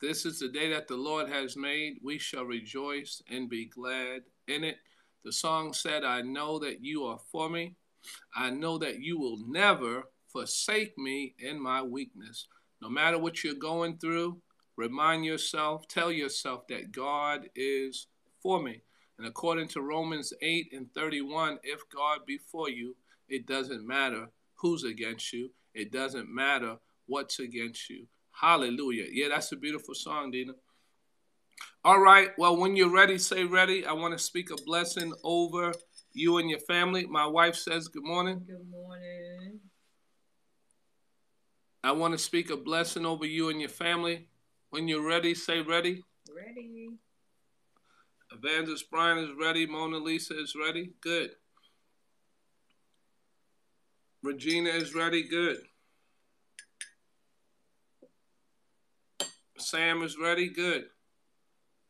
This is the day that the Lord has made. We shall rejoice and be glad in it. The song said, I know that you are for me. I know that you will never forsake me in my weakness. No matter what you're going through, remind yourself, tell yourself that God is for me. And according to Romans 8 and 31, if God be for you, it doesn't matter who's against you. It doesn't matter what's against you. Hallelujah. Yeah, that's a beautiful song, Dina. All right. Well, when you're ready, say ready. I want to speak a blessing over you and your family. My wife says good morning. Good morning. I want to speak a blessing over you and your family. When you're ready, say ready. Ready. Evangelist Bryant is ready. Mona Lisa is ready. Good. Regina is ready. Good. Sam is ready. Good.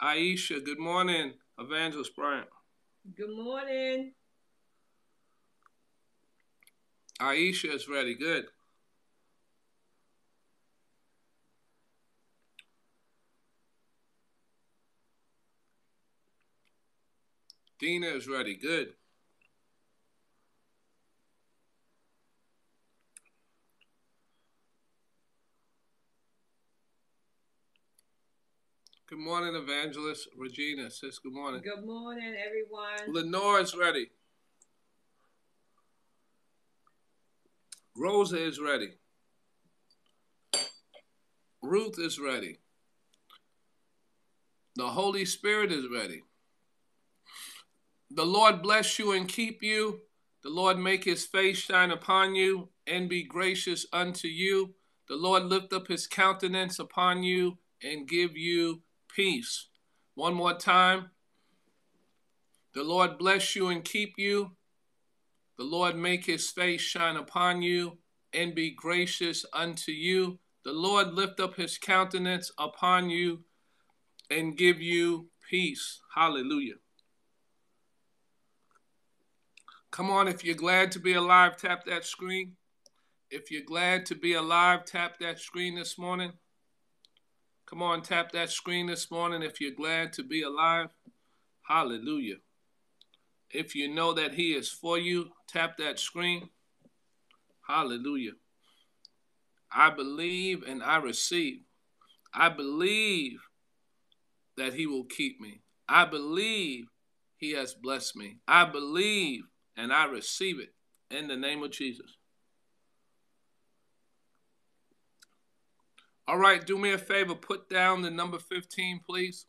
Aisha, good morning. Evangelist Bryant. Good morning. Aisha is ready. Good. Dina is ready. Good. Good morning, Evangelist Regina. Says good morning. Good morning, everyone. Lenore is ready. Rosa is ready. Ruth is ready. The Holy Spirit is ready. The Lord bless you and keep you. The Lord make his face shine upon you and be gracious unto you. The Lord lift up his countenance upon you and give you peace. One more time. The Lord bless you and keep you. The Lord make his face shine upon you and be gracious unto you. The Lord lift up his countenance upon you and give you peace. Hallelujah. Come on, if you're glad to be alive, tap that screen. If you're glad to be alive, tap that screen this morning. Come on, tap that screen this morning if you're glad to be alive. Hallelujah. If you know that He is for you, tap that screen. Hallelujah. I believe and I receive. I believe that He will keep me. I believe He has blessed me. I believe and I receive it in the name of Jesus. All right, do me a favor, put down the number 15, please.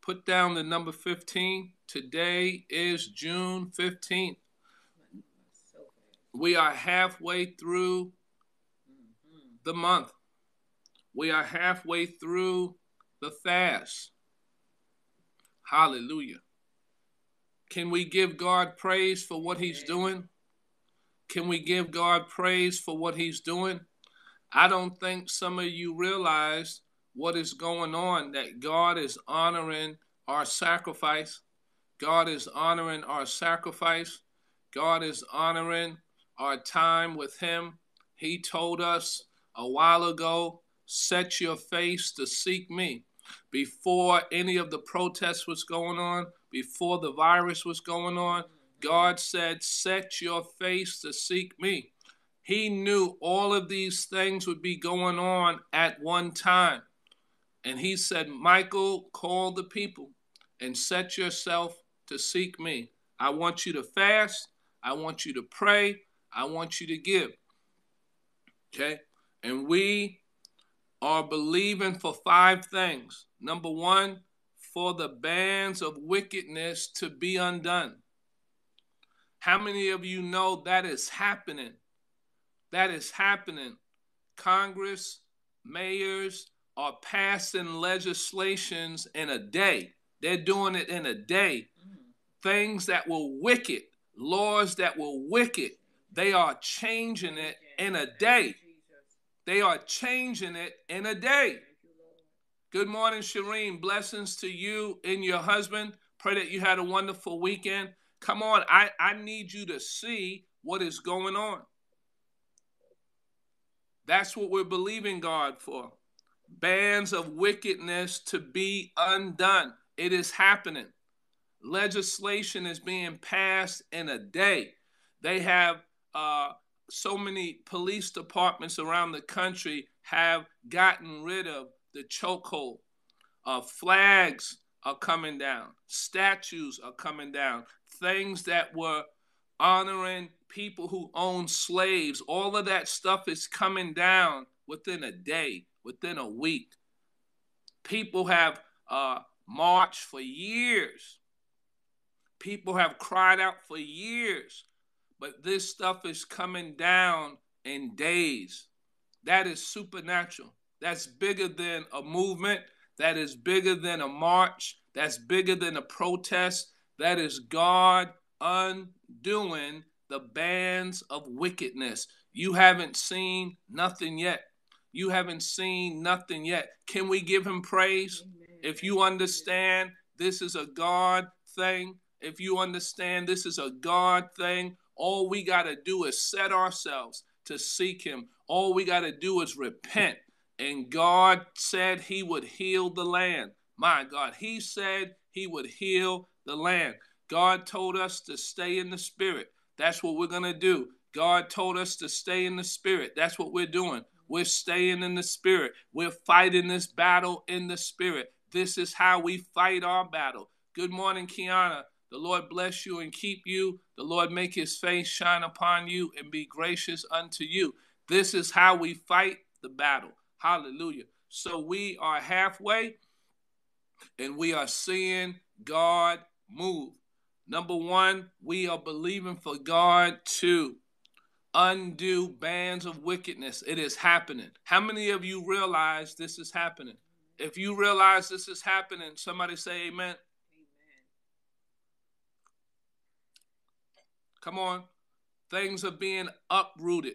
Put down the number 15. Today is June 15th. We are halfway through the month. We are halfway through the fast. Hallelujah. Can we give God praise for what He's doing? Can we give God praise for what He's doing? I don't think some of you realize what is going on, that God is honoring our sacrifice. God is honoring our sacrifice. God is honoring our time with Him. He told us a while ago, set your face to seek me. Before any of the protests was going on, before the virus was going on, God said, set your face to seek me. He knew all of these things would be going on at one time. And he said, Michael, call the people and set yourself to seek me. I want you to fast. I want you to pray. I want you to give. Okay? And we are believing for five things. Number one, for the bands of wickedness to be undone. How many of you know that is happening? That is happening. Congress, mayors are passing legislations in a day. They're doing it in a day. Things that were wicked, laws that were wicked, they are changing it in a day. They are changing it in a day. Good morning, Shireen. Blessings to you and your husband. Pray that you had a wonderful weekend. Come on, I, I need you to see what is going on. That's what we're believing God for. bands of wickedness to be undone. It is happening. Legislation is being passed in a day. They have uh, so many police departments around the country have gotten rid of the chokehold. Uh, flags are coming down, statues are coming down, things that were honoring people who own slaves. All of that stuff is coming down within a day, within a week. People have uh, marched for years. People have cried out for years, but this stuff is coming down in days. That is supernatural. That's bigger than a movement. That is bigger than a march. That's bigger than a protest. That is God undoing the bands of wickedness. You haven't seen nothing yet. You haven't seen nothing yet. Can we give him praise? Amen. If you understand this is a God thing, if you understand this is a God thing, all we got to do is set ourselves to seek him. All we got to do is repent. And God said he would heal the land. My God, he said he would heal the land. God told us to stay in the spirit. That's what we're going to do. God told us to stay in the spirit. That's what we're doing. We're staying in the spirit. We're fighting this battle in the spirit. This is how we fight our battle. Good morning, Kiana. The Lord bless you and keep you. The Lord make his face shine upon you and be gracious unto you. This is how we fight the battle. Hallelujah. So we are halfway and we are seeing God move. Number one, we are believing for God to undo bands of wickedness. It is happening. How many of you realize this is happening? If you realize this is happening, somebody say amen. Amen. Come on. Things are being uprooted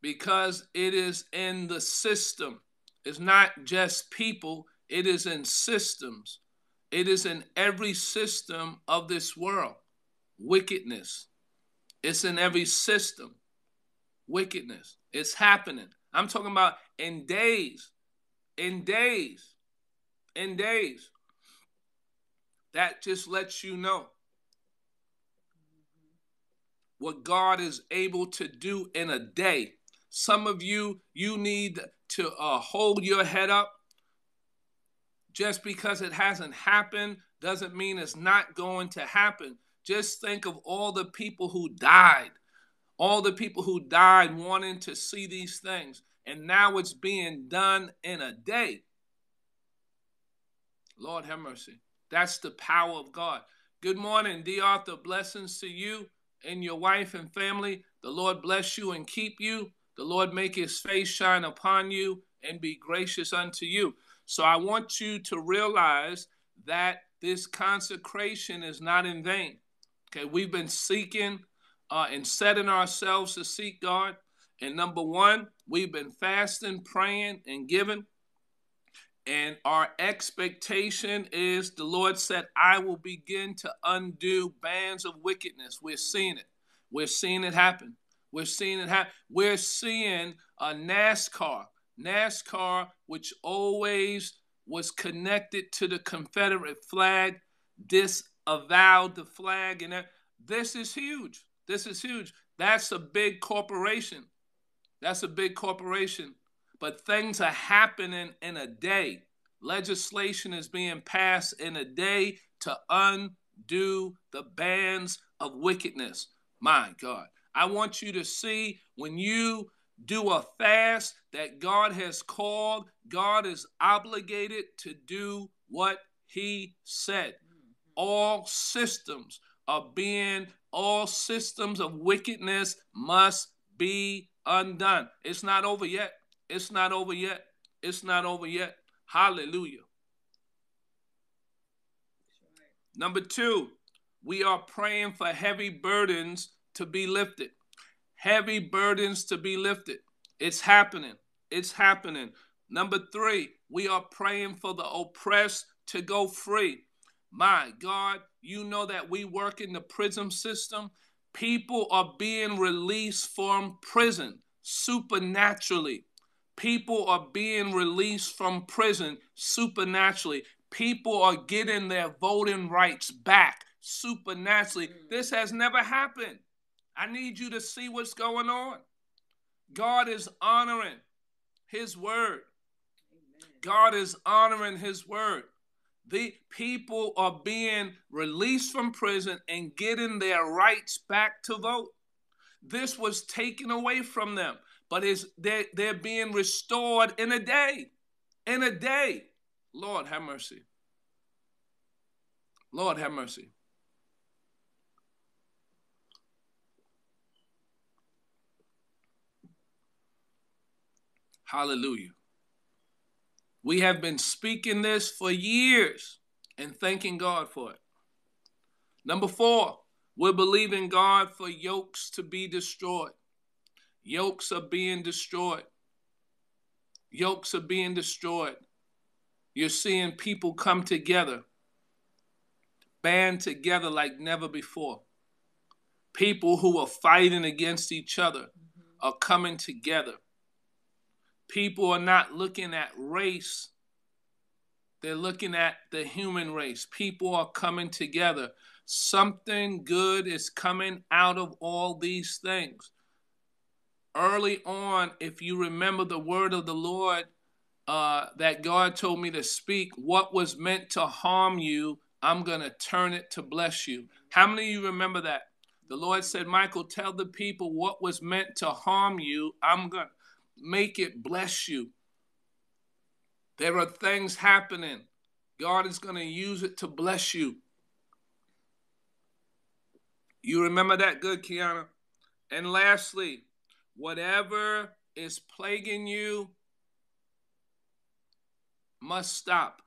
because it is in the system. It's not just people, it is in systems. It is in every system of this world. Wickedness. It's in every system. Wickedness. It's happening. I'm talking about in days. In days. In days. That just lets you know what God is able to do in a day. Some of you, you need to uh, hold your head up just because it hasn't happened doesn't mean it's not going to happen. Just think of all the people who died, all the people who died wanting to see these things. And now it's being done in a day. Lord have mercy. That's the power of God. Good morning, D. Arthur. Blessings to you and your wife and family. The Lord bless you and keep you. The Lord make his face shine upon you and be gracious unto you. So I want you to realize that this consecration is not in vain. Okay, we've been seeking uh, and setting ourselves to seek God. And number one, we've been fasting, praying, and giving. And our expectation is the Lord said, I will begin to undo bands of wickedness. We're seeing it. We're seeing it happen. We're seeing it happen. We're seeing a NASCAR NASCAR, which always was connected to the Confederate flag, disavowed the flag. And this is huge. This is huge. That's a big corporation. That's a big corporation. But things are happening in a day. Legislation is being passed in a day to undo the bands of wickedness. My God. I want you to see when you do a fast that God has called, God is obligated to do what He said. All systems of being, all systems of wickedness must be undone. It's not over yet. It's not over yet. It's not over yet. Hallelujah. Number two, we are praying for heavy burdens to be lifted heavy burdens to be lifted. It's happening. It's happening. Number three, we are praying for the oppressed to go free. My God, you know that we work in the prison system. People are being released from prison supernaturally. People are being released from prison supernaturally. People are getting their voting rights back supernaturally. Mm. This has never happened. I need you to see what's going on. God is honoring his word. God is honoring his word. The people are being released from prison and getting their rights back to vote. This was taken away from them, but is they're, they're being restored in a day. In a day. Lord, have mercy. Lord, have mercy. Hallelujah. We have been speaking this for years and thanking God for it. Number four, we're believing God for yokes to be destroyed. Yokes are being destroyed. Yokes are being destroyed. You're seeing people come together, band together like never before. People who are fighting against each other are coming together. People are not looking at race, they're looking at the human race. People are coming together. Something good is coming out of all these things. Early on, if you remember the word of the Lord uh, that God told me to speak, what was meant to harm you, I'm going to turn it to bless you. How many of you remember that? The Lord said, Michael, tell the people what was meant to harm you, I'm going to make it bless you. There are things happening. God is going to use it to bless you. You remember that good, Kiana? And lastly, whatever is plaguing you must stop.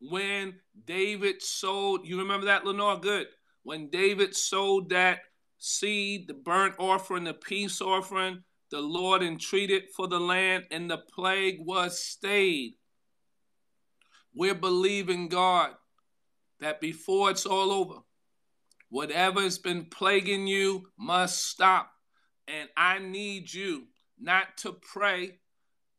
When David sold, you remember that, Lenore? Good. When David sold that seed, the burnt offering, the peace offering, the Lord entreated for the land, and the plague was stayed. We're believing God that before it's all over, whatever has been plaguing you must stop. And I need you not to pray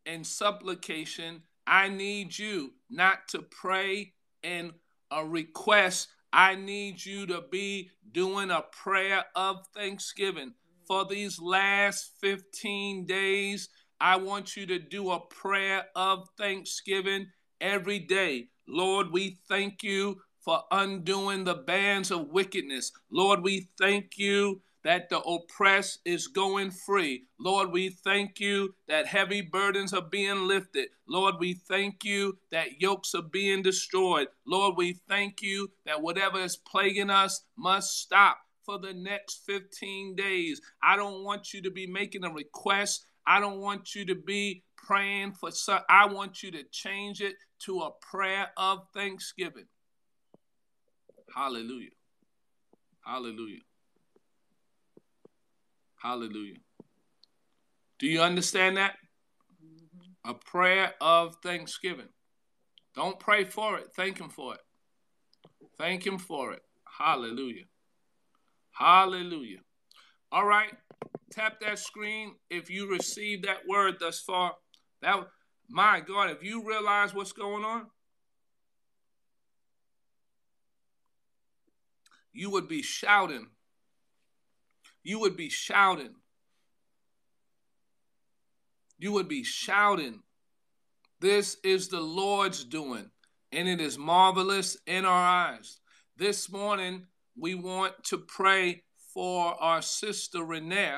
in supplication. I need you not to pray in a request. I need you to be doing a prayer of thanksgiving for these last 15 days, I want you to do a prayer of thanksgiving every day. Lord, we thank you for undoing the bands of wickedness. Lord, we thank you that the oppressed is going free. Lord, we thank you that heavy burdens are being lifted. Lord, we thank you that yokes are being destroyed. Lord, we thank you that whatever is plaguing us must stop for the next 15 days. I don't want you to be making a request. I don't want you to be praying for some. I want you to change it to a prayer of thanksgiving. Hallelujah. Hallelujah. Hallelujah. Do you understand that? Mm-hmm. A prayer of thanksgiving. Don't pray for it. Thank Him for it. Thank Him for it. Hallelujah. Hallelujah. All right. Tap that screen if you received that word thus far. That my God, if you realize what's going on, you would be shouting. You would be shouting. You would be shouting. This is the Lord's doing, and it is marvelous in our eyes. This morning, we want to pray for our sister Renee.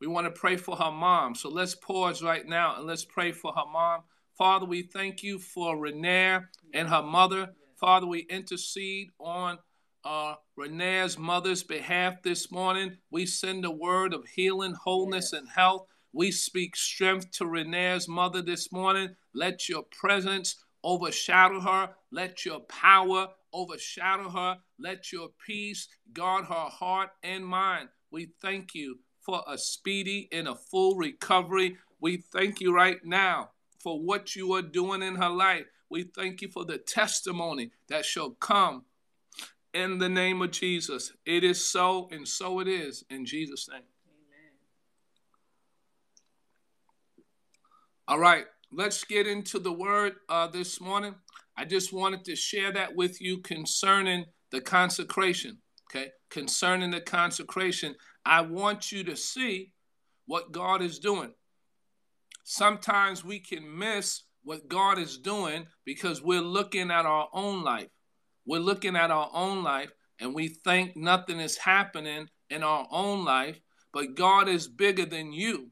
We want to pray for her mom. So let's pause right now and let's pray for her mom. Father, we thank you for Renee and her mother. Father, we intercede on uh, Renee's mother's behalf this morning. We send a word of healing, wholeness, and health. We speak strength to Renee's mother this morning. Let your presence overshadow her. Let your power overshadow her. Let your peace guard her heart and mind. We thank you for a speedy and a full recovery. We thank you right now for what you are doing in her life. We thank you for the testimony that shall come in the name of Jesus. It is so, and so it is in Jesus' name. Amen. All right, let's get into the word uh, this morning. I just wanted to share that with you concerning the consecration. Okay, concerning the consecration, I want you to see what God is doing. Sometimes we can miss what God is doing because we're looking at our own life. We're looking at our own life and we think nothing is happening in our own life, but God is bigger than you.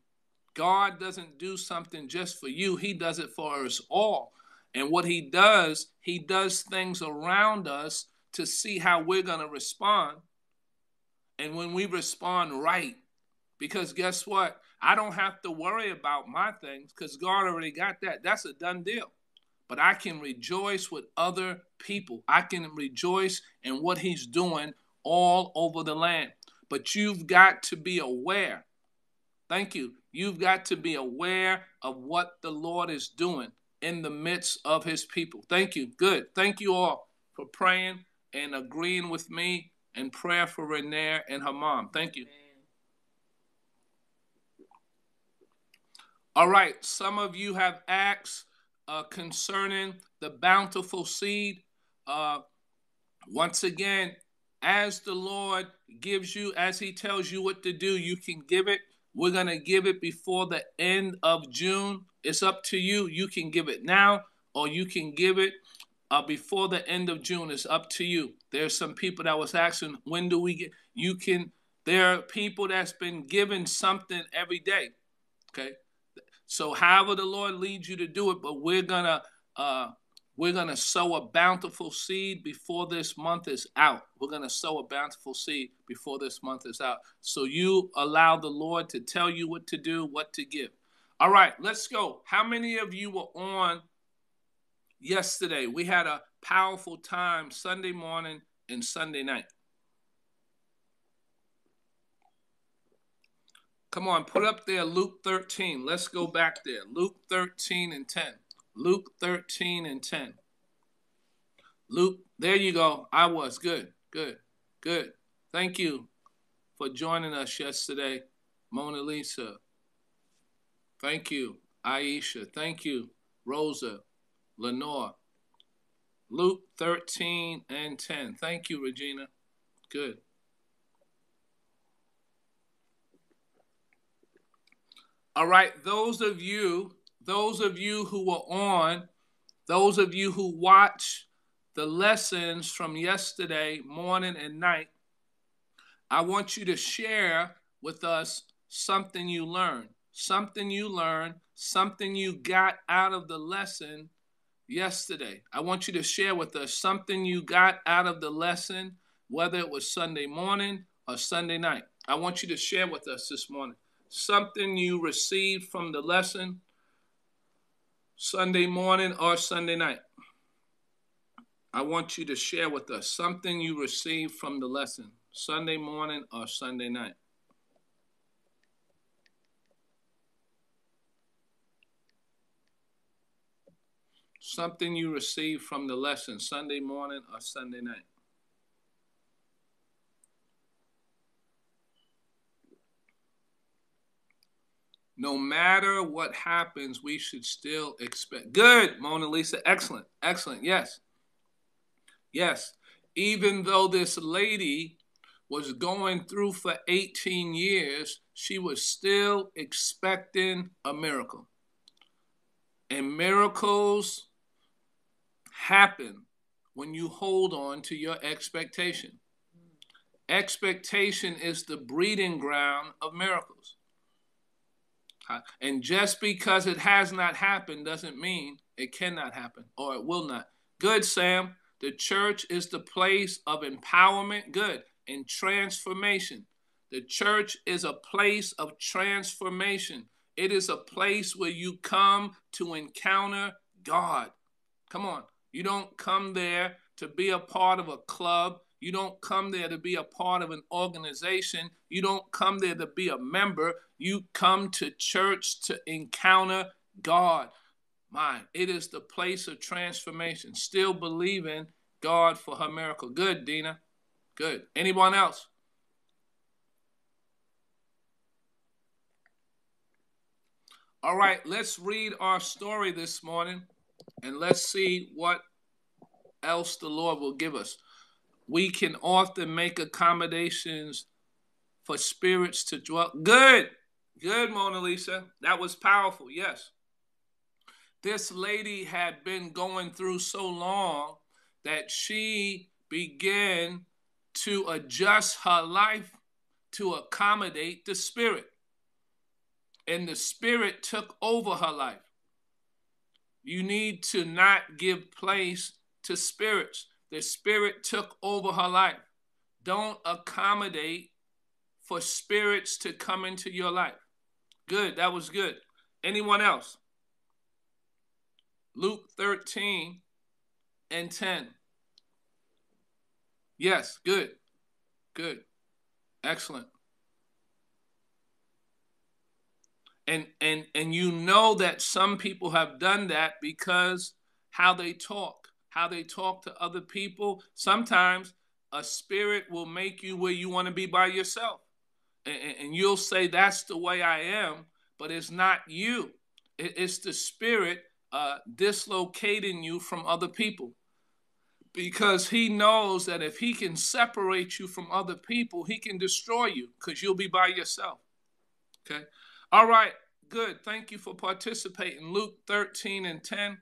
God doesn't do something just for you, He does it for us all. And what He does, He does things around us to see how we're going to respond. And when we respond right, because guess what? I don't have to worry about my things because God already got that. That's a done deal. But I can rejoice with other people. I can rejoice in what He's doing all over the land. But you've got to be aware. Thank you. You've got to be aware of what the Lord is doing in the midst of His people. Thank you. Good. Thank you all for praying and agreeing with me in prayer for Renee and her mom. Thank you. All right, some of you have asked uh, concerning the bountiful seed. Uh, once again, as the Lord gives you, as He tells you what to do, you can give it. We're going to give it before the end of June. It's up to you. You can give it now or you can give it uh, before the end of June. It's up to you. There's some people that was asking, when do we get? You can. There are people that's been given something every day. Okay, so however the Lord leads you to do it, but we're gonna uh, we're gonna sow a bountiful seed before this month is out. We're gonna sow a bountiful seed before this month is out. So you allow the Lord to tell you what to do, what to give. All right, let's go. How many of you were on yesterday? We had a powerful time Sunday morning and Sunday night. Come on, put up there Luke 13. Let's go back there. Luke 13 and 10. Luke 13 and 10. Luke, there you go. I was. Good, good, good. Thank you for joining us yesterday, Mona Lisa. Thank you, Aisha. Thank you, Rosa, Lenore. Luke 13 and 10. Thank you, Regina. Good. All right, those of you, those of you who were on, those of you who watch the lessons from yesterday morning and night, I want you to share with us something you learned, something you learned, something you got out of the lesson yesterday. I want you to share with us something you got out of the lesson, whether it was Sunday morning or Sunday night. I want you to share with us this morning something you received from the lesson Sunday morning or Sunday night. I want you to share with us something you received from the lesson Sunday morning or Sunday night. Something you received from the lesson Sunday morning or Sunday night. No matter what happens, we should still expect. Good, Mona Lisa. Excellent. Excellent. Yes. Yes. Even though this lady was going through for 18 years, she was still expecting a miracle. And miracles happen when you hold on to your expectation. Expectation is the breeding ground of miracles. And just because it has not happened doesn't mean it cannot happen or it will not. Good, Sam. The church is the place of empowerment, good, and transformation. The church is a place of transformation. It is a place where you come to encounter God. Come on. You don't come there to be a part of a club. You don't come there to be a part of an organization. You don't come there to be a member. You come to church to encounter God. My, it is the place of transformation. Still believing God for her miracle. Good, Dina. Good. Anyone else? All right, let's read our story this morning and let's see what else the Lord will give us. We can often make accommodations for spirits to dwell. Good, good, Mona Lisa. That was powerful, yes. This lady had been going through so long that she began to adjust her life to accommodate the spirit. And the spirit took over her life. You need to not give place to spirits. The spirit took over her life. Don't accommodate for spirits to come into your life. Good, that was good. Anyone else? Luke 13 and 10. Yes, good. Good. Excellent. And and and you know that some people have done that because how they talk, how they talk to other people. Sometimes a spirit will make you where you want to be by yourself. And, and you'll say that's the way I am, but it's not you. It's the spirit uh, dislocating you from other people because he knows that if he can separate you from other people, he can destroy you because you'll be by yourself. Okay. All right. Good. Thank you for participating. Luke 13 and 10.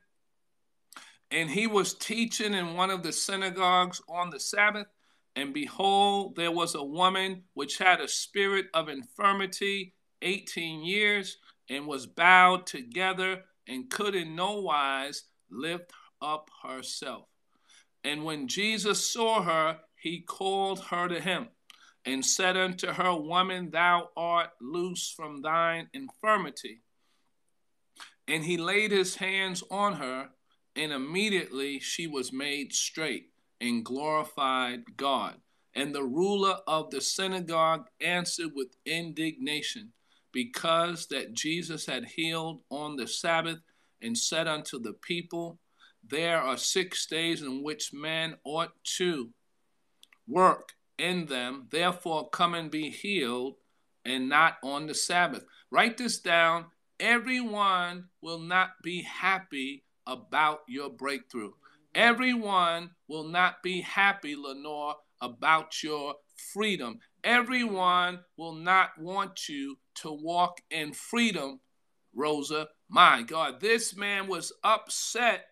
And he was teaching in one of the synagogues on the Sabbath. And behold, there was a woman which had a spirit of infirmity 18 years and was bowed together and could in no wise lift up herself. And when Jesus saw her, he called her to him and said unto her, Woman, thou art loose from thine infirmity. And he laid his hands on her, and immediately she was made straight and glorified God. And the ruler of the synagogue answered with indignation, because that Jesus had healed on the Sabbath, and said unto the people, there are six days in which man ought to work in them. Therefore, come and be healed, and not on the Sabbath. Write this down. Everyone will not be happy about your breakthrough. Everyone will not be happy, Lenore, about your freedom. Everyone will not want you to walk in freedom, Rosa. My God, this man was upset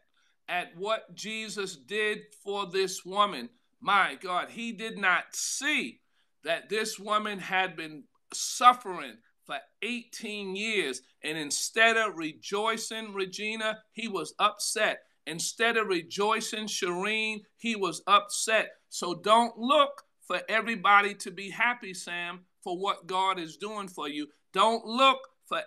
at what Jesus did for this woman. My God, he did not see that this woman had been suffering for 18 years. And instead of rejoicing, Regina, he was upset. Instead of rejoicing, Shireen, he was upset. So don't look for everybody to be happy, Sam, for what God is doing for you. Don't look for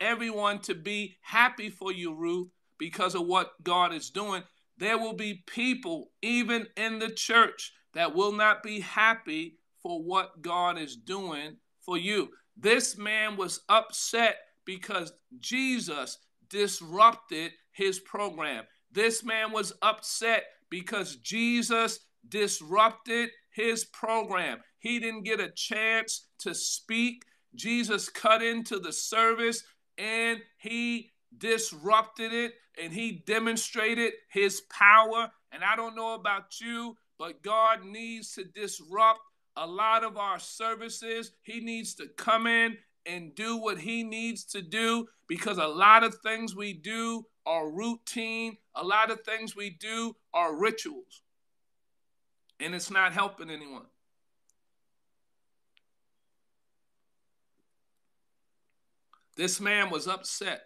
everyone to be happy for you, Ruth because of what God is doing, there will be people, even in the church, that will not be happy for what God is doing for you. This man was upset because Jesus disrupted his program. This man was upset because Jesus disrupted his program. He didn't get a chance to speak. Jesus cut into the service and he disrupted it and he demonstrated his power. And I don't know about you, but God needs to disrupt a lot of our services. He needs to come in and do what he needs to do because a lot of things we do are routine, a lot of things we do are rituals. And it's not helping anyone. This man was upset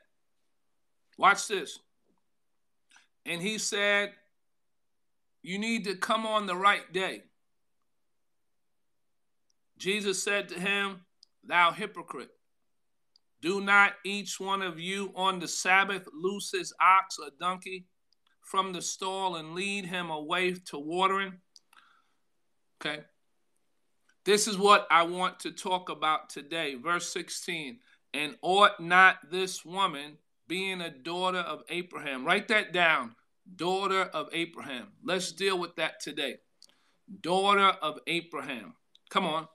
Watch this. And he said, You need to come on the right day. Jesus said to him, Thou hypocrite, do not each one of you on the Sabbath loose his ox or donkey from the stall and lead him away to watering? Okay. This is what I want to talk about today. Verse 16. And ought not this woman being a daughter of Abraham. Write that down. Daughter of Abraham. Let's deal with that today. Daughter of Abraham. Come on.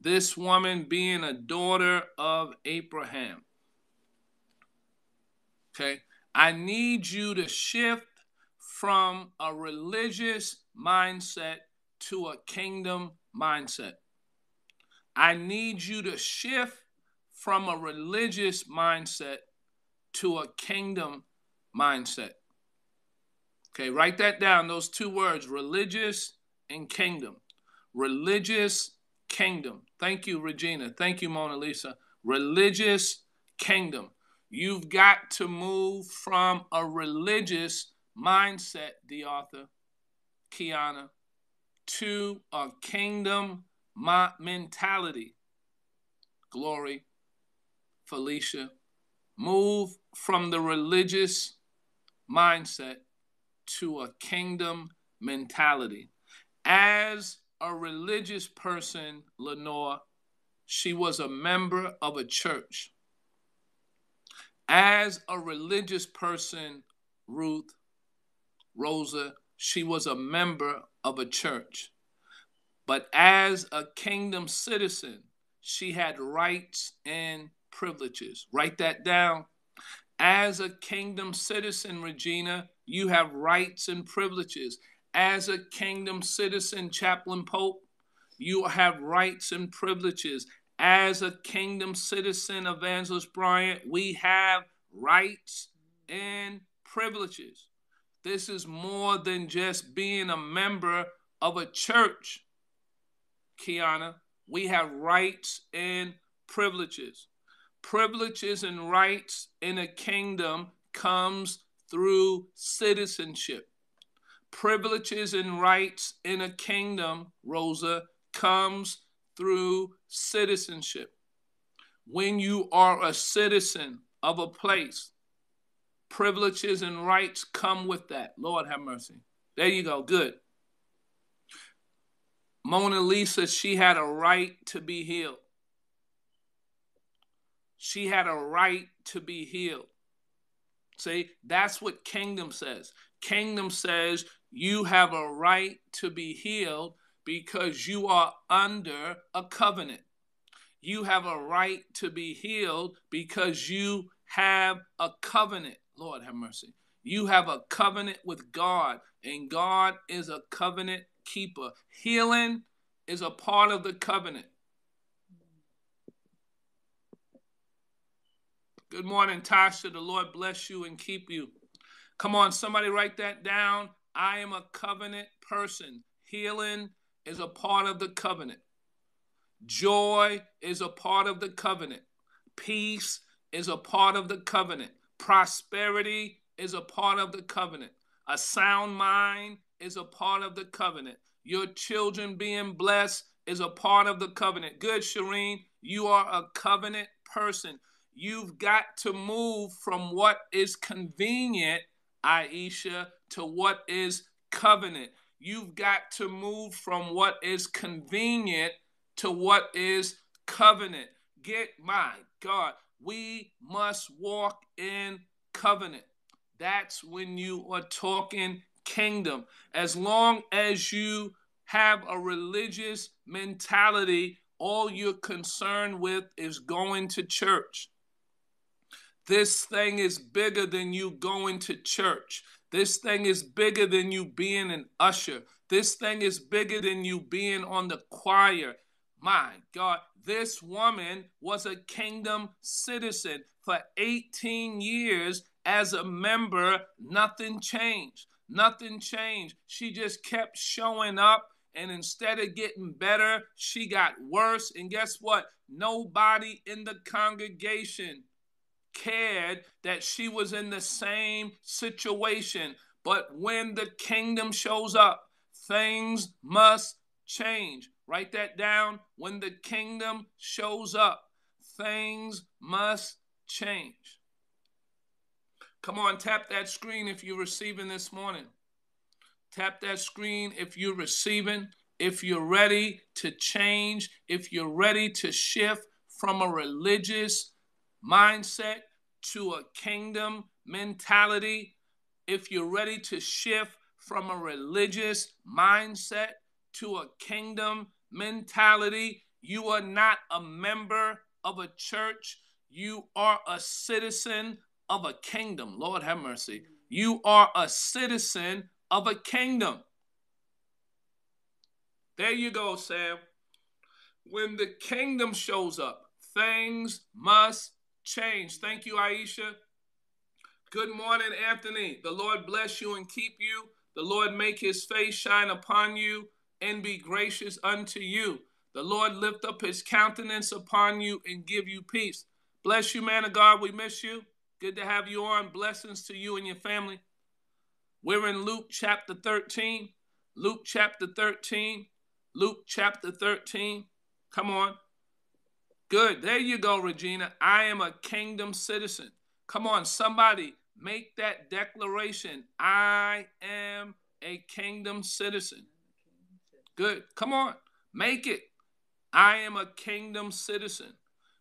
This woman being a daughter of Abraham. Okay? I need you to shift from a religious mindset to a kingdom mindset. I need you to shift from a religious mindset to a kingdom mindset. Okay, write that down, those two words religious and kingdom. Religious kingdom. Thank you, Regina. Thank you, Mona Lisa. Religious kingdom. You've got to move from a religious mindset, the author, Kiana, to a kingdom mentality. Glory, Felicia. Move from the religious mindset to a kingdom mentality. As a religious person, Lenore, she was a member of a church. As a religious person, Ruth, Rosa, she was a member of a church. But as a kingdom citizen, she had rights and privileges. Write that down. As a kingdom citizen, Regina, you have rights and privileges. As a kingdom citizen, Chaplain Pope, you have rights and privileges. As a kingdom citizen, Evangelist Bryant, we have rights and privileges. This is more than just being a member of a church, Kiana. We have rights and privileges. Privileges and rights in a kingdom comes through citizenship. Privileges and rights in a kingdom, Rosa, comes through citizenship. When you are a citizen of a place, privileges and rights come with that. Lord have mercy. There you go. Good. Mona Lisa, she had a right to be healed. She had a right to be healed. See, that's what kingdom says. Kingdom says you have a right to be healed because you are under a covenant. You have a right to be healed because you have a covenant. Lord have mercy. You have a covenant with God, and God is a covenant keeper. Healing is a part of the covenant. Good morning, Tasha. The Lord bless you and keep you. Come on, somebody write that down. I am a covenant person. Healing is a part of the covenant. Joy is a part of the covenant. Peace is a part of the covenant. Prosperity is a part of the covenant. A sound mind is a part of the covenant. Your children being blessed is a part of the covenant. Good, Shireen. You are a covenant person. You've got to move from what is convenient, Aisha, to what is covenant. You've got to move from what is convenient to what is covenant. Get my God, we must walk in covenant. That's when you are talking kingdom. As long as you have a religious mentality, all you're concerned with is going to church. This thing is bigger than you going to church. This thing is bigger than you being an usher. This thing is bigger than you being on the choir. My God, this woman was a kingdom citizen for 18 years as a member. Nothing changed. Nothing changed. She just kept showing up. And instead of getting better, she got worse. And guess what? Nobody in the congregation cared that she was in the same situation. But when the kingdom shows up, things must change. Write that down. When the kingdom shows up, things must change. Come on, tap that screen if you're receiving this morning. Tap that screen if you're receiving, if you're ready to change, if you're ready to shift from a religious mindset to a kingdom mentality, if you're ready to shift from a religious mindset to a kingdom mentality, you are not a member of a church. You are a citizen of a kingdom. Lord have mercy. You are a citizen of a kingdom. There you go, Sam. When the kingdom shows up, things must change. Thank you, Aisha. Good morning, Anthony. The Lord bless you and keep you. The Lord make his face shine upon you and be gracious unto you. The Lord lift up his countenance upon you and give you peace. Bless you, man of God. We miss you. Good to have you on. Blessings to you and your family. We're in Luke chapter 13. Luke chapter 13. Luke chapter 13. Come on. Good. There you go, Regina. I am a kingdom citizen. Come on, somebody make that declaration. I am a kingdom citizen. Good. Come on. Make it. I am a kingdom citizen.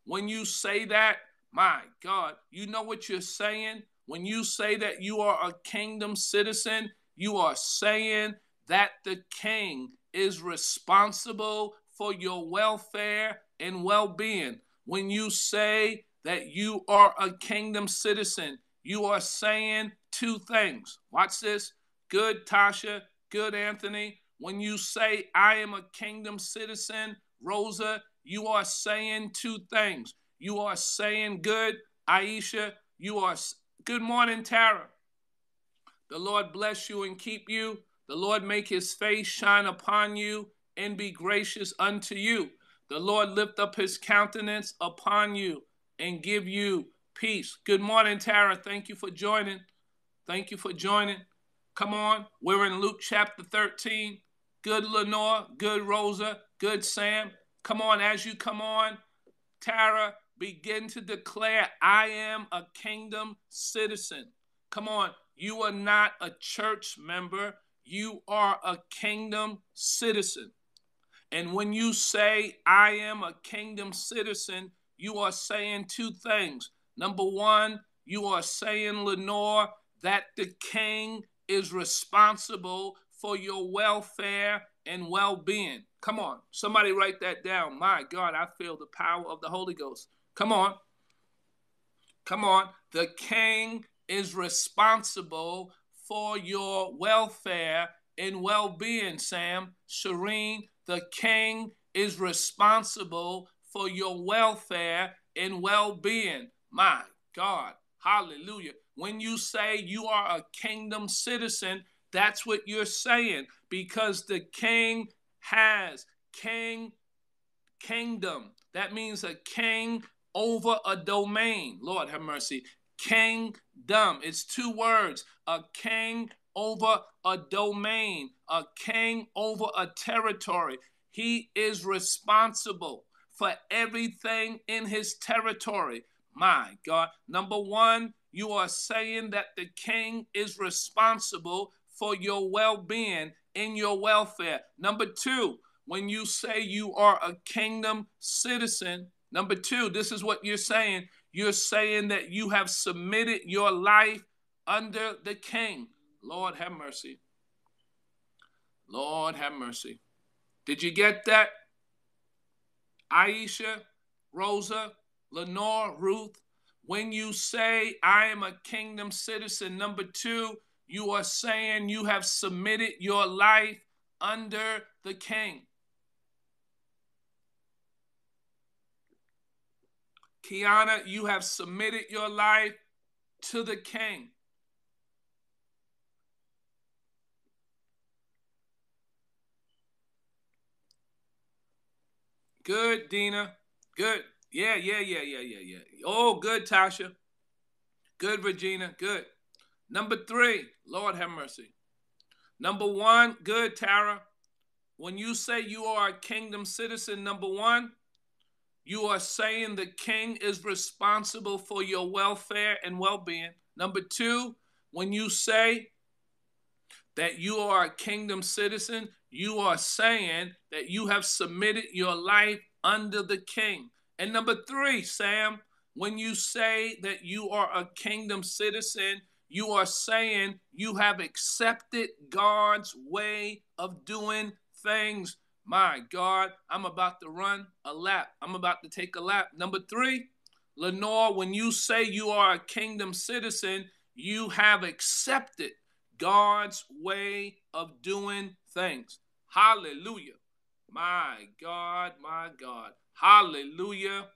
When you say that, my God, you know what you're saying? When you say that you are a kingdom citizen, you are saying that the king is responsible for your welfare and well being. When you say that you are a kingdom citizen, you are saying two things. Watch this. Good, Tasha. Good, Anthony. When you say, I am a kingdom citizen, Rosa, you are saying two things. You are saying good, Aisha. You are good morning, Tara. The Lord bless you and keep you. The Lord make his face shine upon you and be gracious unto you. The Lord lift up his countenance upon you and give you peace. Good morning, Tara. Thank you for joining. Thank you for joining. Come on. We're in Luke chapter 13. Good Lenore. Good Rosa. Good Sam. Come on, as you come on, Tara, begin to declare, I am a kingdom citizen. Come on, you are not a church member, you are a kingdom citizen. And when you say, I am a kingdom citizen, you are saying two things. Number one, you are saying, Lenore, that the king is responsible for your welfare and well being. Come on, somebody write that down. My God, I feel the power of the Holy Ghost. Come on. Come on. The king is responsible for your welfare and well being, Sam. Serene, the king is responsible for your welfare and well being. My God. Hallelujah. When you say you are a kingdom citizen, that's what you're saying because the king has king kingdom. That means a king over a domain. Lord have mercy. Kingdom. It's two words. A king over a domain, a king over a territory. He is responsible for everything in his territory. My God. Number one, you are saying that the king is responsible for your well being in your welfare. Number two, when you say you are a kingdom citizen, number two, this is what you're saying. You're saying that you have submitted your life under the king. Lord have mercy. Lord have mercy. Did you get that? Aisha, Rosa, Lenore, Ruth, when you say, I am a kingdom citizen, number two, you are saying you have submitted your life under the king. Kiana, you have submitted your life to the king. Good, Dina. Good. Yeah, yeah, yeah, yeah, yeah, yeah. Oh, good, Tasha. Good, Regina. Good. Number three, Lord have mercy. Number one, good, Tara. When you say you are a kingdom citizen, number one, you are saying the king is responsible for your welfare and well being. Number two, when you say that you are a kingdom citizen, you are saying that you have submitted your life under the king. And number three, Sam, when you say that you are a kingdom citizen, you are saying you have accepted God's way of doing things. My God, I'm about to run a lap. I'm about to take a lap. Number three, Lenore, when you say you are a kingdom citizen, you have accepted God's way of doing things. Hallelujah. My God, my God. Hallelujah.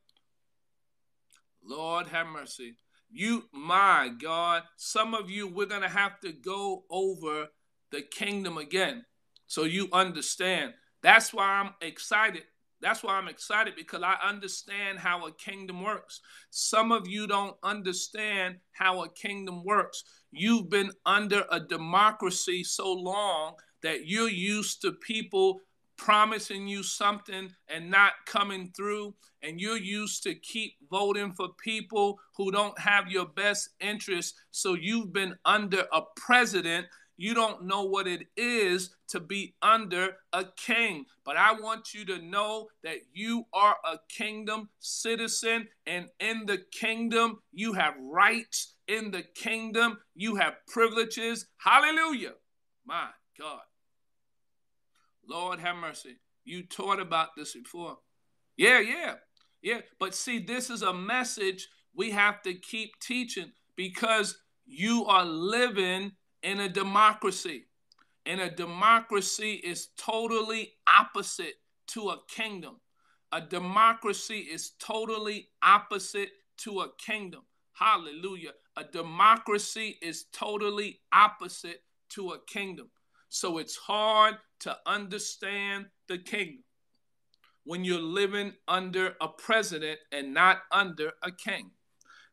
Lord have mercy. You, my God, some of you, we're going to have to go over the kingdom again so you understand. That's why I'm excited. That's why I'm excited because I understand how a kingdom works. Some of you don't understand how a kingdom works. You've been under a democracy so long that you're used to people promising you something and not coming through and you're used to keep voting for people who don't have your best interest so you've been under a president you don't know what it is to be under a king. But I want you to know that you are a kingdom citizen, and in the kingdom, you have rights. In the kingdom, you have privileges. Hallelujah. My God. Lord have mercy. You taught about this before. Yeah, yeah, yeah. But see, this is a message we have to keep teaching because you are living in a democracy. And a democracy is totally opposite to a kingdom. A democracy is totally opposite to a kingdom. Hallelujah. A democracy is totally opposite to a kingdom. So it's hard to understand the kingdom when you're living under a president and not under a king.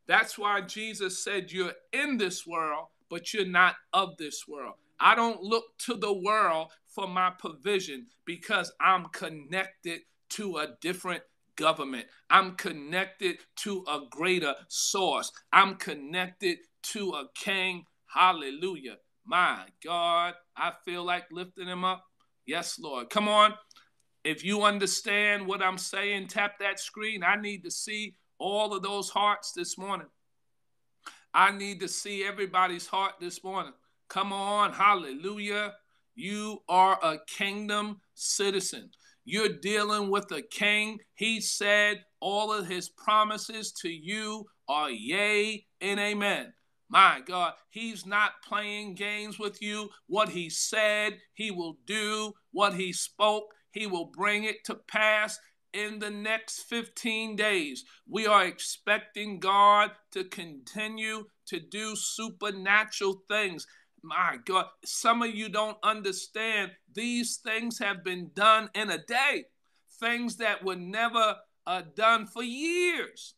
That's why Jesus said, You're in this world, but you're not of this world. I don't look to the world for my provision because I'm connected to a different government. I'm connected to a greater source. I'm connected to a king. Hallelujah. My God, I feel like lifting him up. Yes, Lord. Come on. If you understand what I'm saying, tap that screen. I need to see all of those hearts this morning. I need to see everybody's heart this morning. Come on, hallelujah. You are a kingdom citizen. You're dealing with a king. He said all of his promises to you are yea and amen. My God, he's not playing games with you. What he said, he will do. What he spoke, he will bring it to pass in the next 15 days. We are expecting God to continue to do supernatural things. My God, some of you don't understand. These things have been done in a day, things that were never uh, done for years.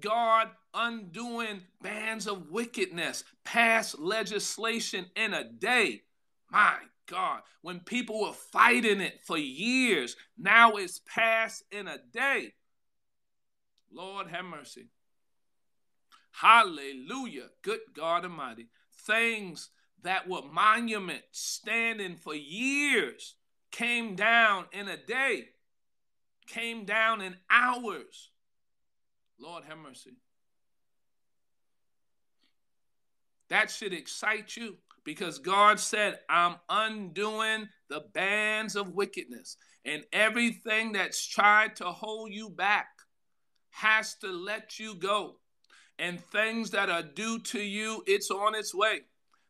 God undoing bands of wickedness, passed legislation in a day. My God, when people were fighting it for years, now it's passed in a day. Lord have mercy. Hallelujah. Good God Almighty. Things that were monuments standing for years came down in a day, came down in hours. Lord have mercy. That should excite you because God said, I'm undoing the bands of wickedness. And everything that's tried to hold you back has to let you go. And things that are due to you, it's on its way.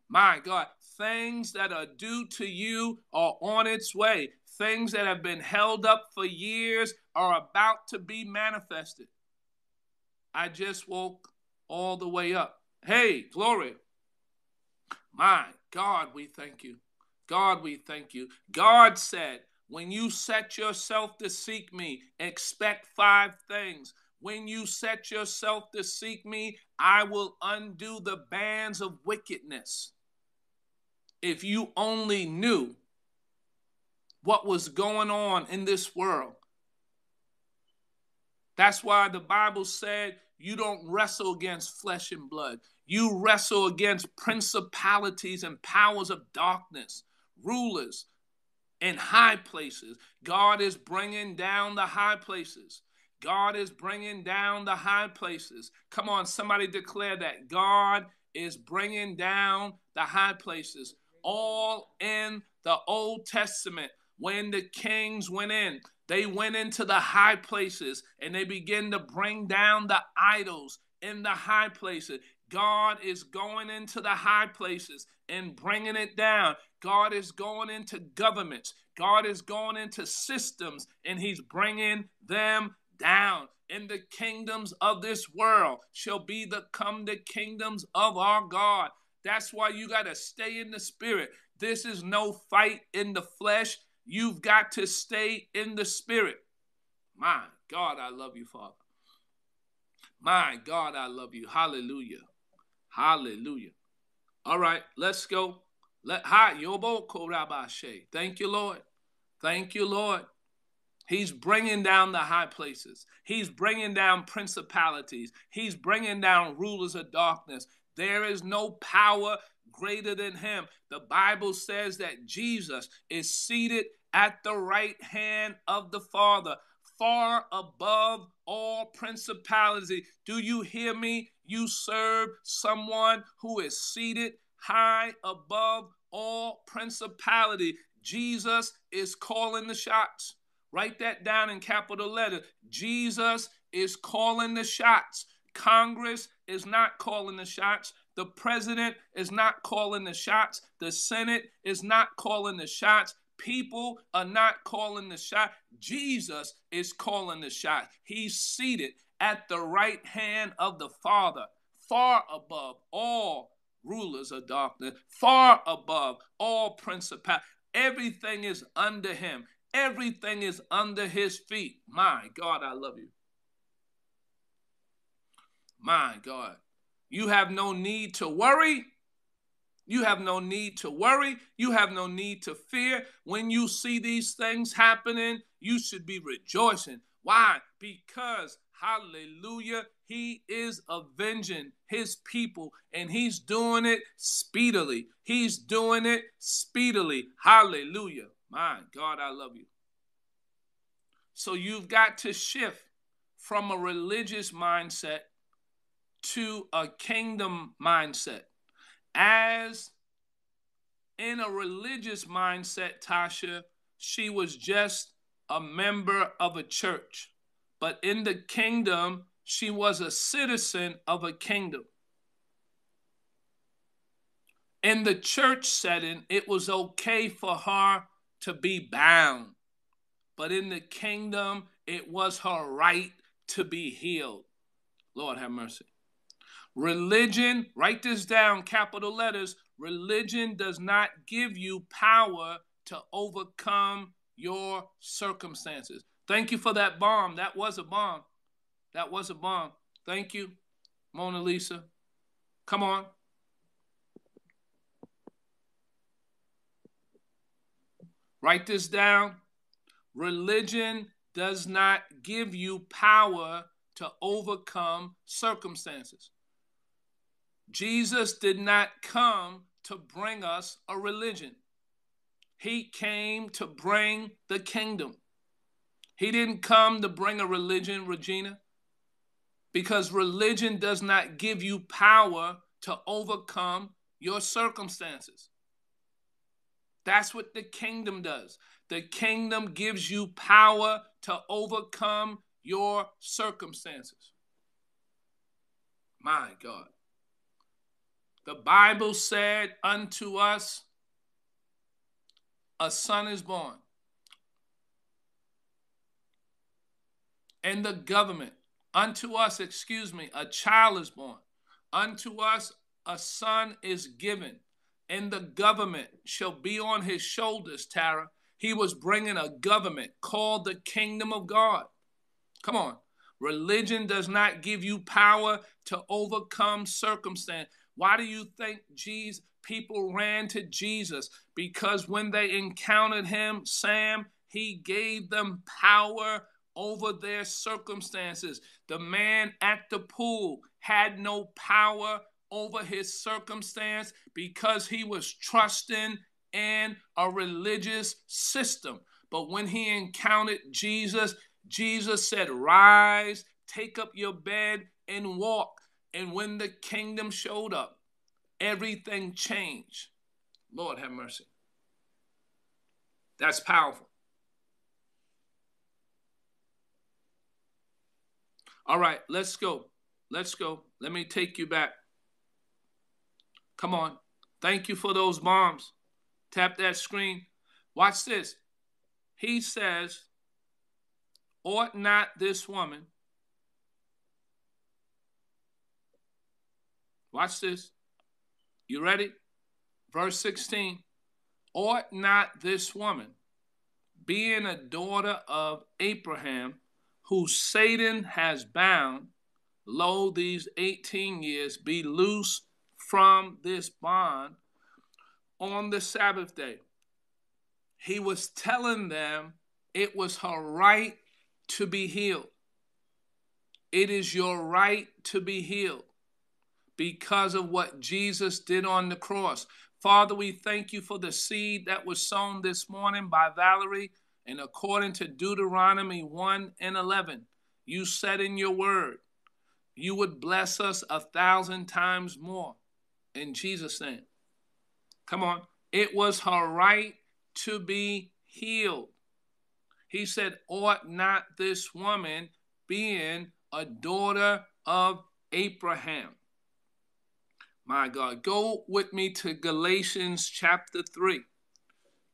My God, things that are due to you are on its way. Things that have been held up for years are about to be manifested. I just woke all the way up. Hey, glory. My God, we thank you. God, we thank you. God said, when you set yourself to seek me, expect five things. When you set yourself to seek me, I will undo the bands of wickedness. If you only knew what was going on in this world. That's why the Bible said you don't wrestle against flesh and blood. You wrestle against principalities and powers of darkness, rulers in high places. God is bringing down the high places. God is bringing down the high places. Come on, somebody declare that. God is bringing down the high places. All in the Old Testament when the kings went in. They went into the high places and they began to bring down the idols in the high places. God is going into the high places and bringing it down. God is going into governments. God is going into systems and he's bringing them down. In the kingdoms of this world shall be the come the kingdoms of our God. That's why you got to stay in the spirit. This is no fight in the flesh. You've got to stay in the spirit. My God, I love you, Father. My God, I love you. Hallelujah. Hallelujah. All right, let's go. Let hi yobo korabashe. Thank you, Lord. Thank you, Lord. He's bringing down the high places. He's bringing down principalities. He's bringing down rulers of darkness. There is no power greater than him. The Bible says that Jesus is seated at the right hand of the Father, far above all principality. Do you hear me? You serve someone who is seated high above all principality. Jesus is calling the shots. Write that down in capital letters. Jesus is calling the shots. Congress is not calling the shots. The president is not calling the shots. The Senate is not calling the shots. People are not calling the shot. Jesus is calling the shot. He's seated at the right hand of the Father, far above all rulers of darkness, far above all principalities. Everything is under him. Everything is under his feet. My God, I love you. My God. You have no need to worry. You have no need to worry. You have no need to fear. When you see these things happening, you should be rejoicing. Why? Because, hallelujah, he is avenging his people and he's doing it speedily. He's doing it speedily. Hallelujah. My God, I love you. So you've got to shift from a religious mindset to a kingdom mindset. As in a religious mindset, Tasha, she was just a member of a church. But in the kingdom, she was a citizen of a kingdom. In the church setting, it was okay for her to be bound. But in the kingdom, it was her right to be healed. Lord have mercy. Religion, write this down, capital letters. Religion does not give you power to overcome your circumstances. Thank you for that bomb. That was a bomb. That was a bomb. Thank you, Mona Lisa. Come on. Write this down. Religion does not give you power to overcome circumstances. Jesus did not come to bring us a religion. He came to bring the kingdom. He didn't come to bring a religion, Regina, because religion does not give you power to overcome your circumstances. That's what the kingdom does. The kingdom gives you power to overcome your circumstances. My God. The Bible said unto us, a son is born. And the government, unto us, excuse me, a child is born. Unto us, a son is given. And the government shall be on his shoulders, Tara. He was bringing a government called the kingdom of God. Come on. Religion does not give you power to overcome circumstance. Why do you think Jesus people ran to Jesus? Because when they encountered him, Sam, he gave them power over their circumstances. The man at the pool had no power over his circumstance because he was trusting in a religious system. But when he encountered Jesus, Jesus said, Rise, take up your bed, and walk. And when the kingdom showed up, everything changed. Lord have mercy. That's powerful. All right, let's go. Let's go. Let me take you back. Come on. Thank you for those bombs. Tap that screen. Watch this. He says, Ought not this woman watch this. You ready? Verse 16. Ought not this woman, being a daughter of Abraham, who Satan has bound, lo, these 18 years, be loose from this bond on the Sabbath day. He was telling them it was her right to be healed. It is your right to be healed because of what Jesus did on the cross. Father, we thank you for the seed that was sown this morning by Valerie. And according to Deuteronomy 1 and 11, you said in your word, you would bless us a thousand times more. In Jesus' name. Come on. It was her right to be healed. He said, Ought not this woman, being a daughter of Abraham? My God, go with me to Galatians chapter 3.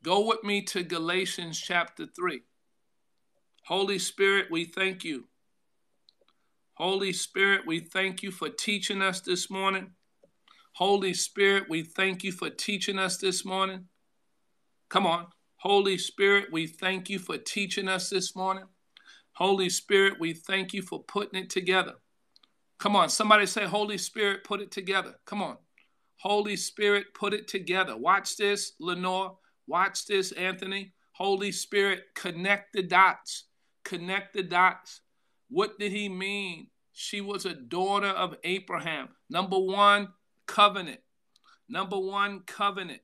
Go with me to Galatians chapter 3. Holy Spirit, we thank you. Holy Spirit, we thank you for teaching us this morning. Holy Spirit, we thank you for teaching us this morning. Come on. Holy Spirit, we thank you for teaching us this morning. Holy Spirit, we thank you for putting it together. Come on. Somebody say, Holy Spirit, put it together. Come on. Holy Spirit, put it together. Watch this, Lenore. Watch this, Anthony. Holy Spirit, connect the dots. Connect the dots. What did he mean? She was a daughter of Abraham. Number one, covenant. Number one, covenant.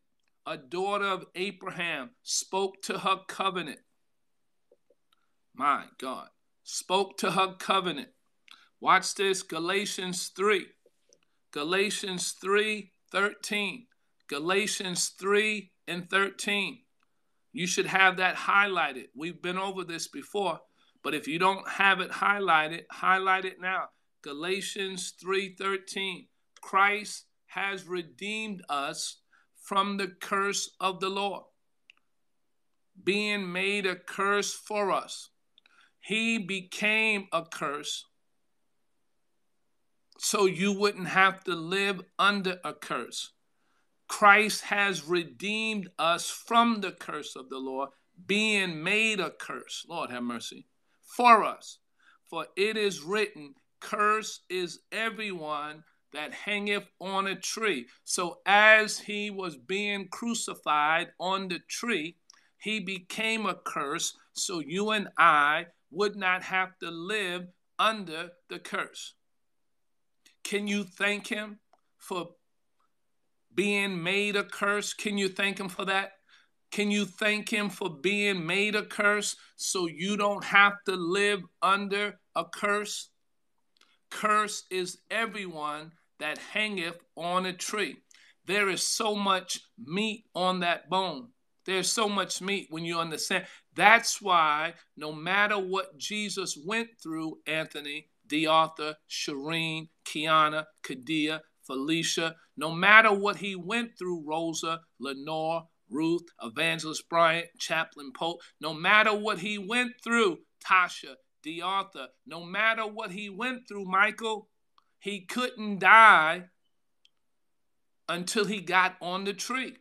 A daughter of Abraham spoke to her covenant. My God. Spoke to her covenant. Watch this Galatians 3. Galatians 3 13. Galatians 3 and 13. You should have that highlighted. We've been over this before, but if you don't have it highlighted, highlight it now. Galatians 3:13. Christ has redeemed us from the curse of the law, being made a curse for us. He became a curse so you wouldn't have to live under a curse. Christ has redeemed us from the curse of the law, being made a curse. Lord have mercy. For us. For it is written, Curse is everyone that hangeth on a tree. So as he was being crucified on the tree, he became a curse so you and I would not have to live under the curse. Can you thank him for being made a curse? Can you thank him for that? Can you thank him for being made a curse so you don't have to live under a curse? Curse is everyone that hangeth on a tree. There is so much meat on that bone. There's so much meat when you understand. That's why no matter what Jesus went through, Anthony, author, Shireen, Kiana, Kadia, Felicia, no matter what he went through, Rosa, Lenore, Ruth, Evangelist Bryant, Chaplain Pope, no matter what he went through, Tasha, author, no matter what he went through, Michael, he couldn't die until he got on the tree.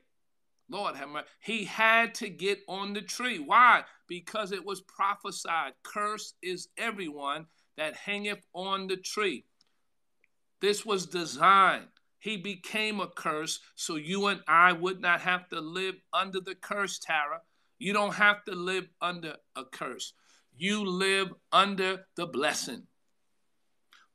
Lord have mercy. He had to get on the tree. Why? Because it was prophesied. Curse is everyone that hangeth on the tree. This was designed. He became a curse so you and I would not have to live under the curse, Tara. You don't have to live under a curse. You live under the blessing.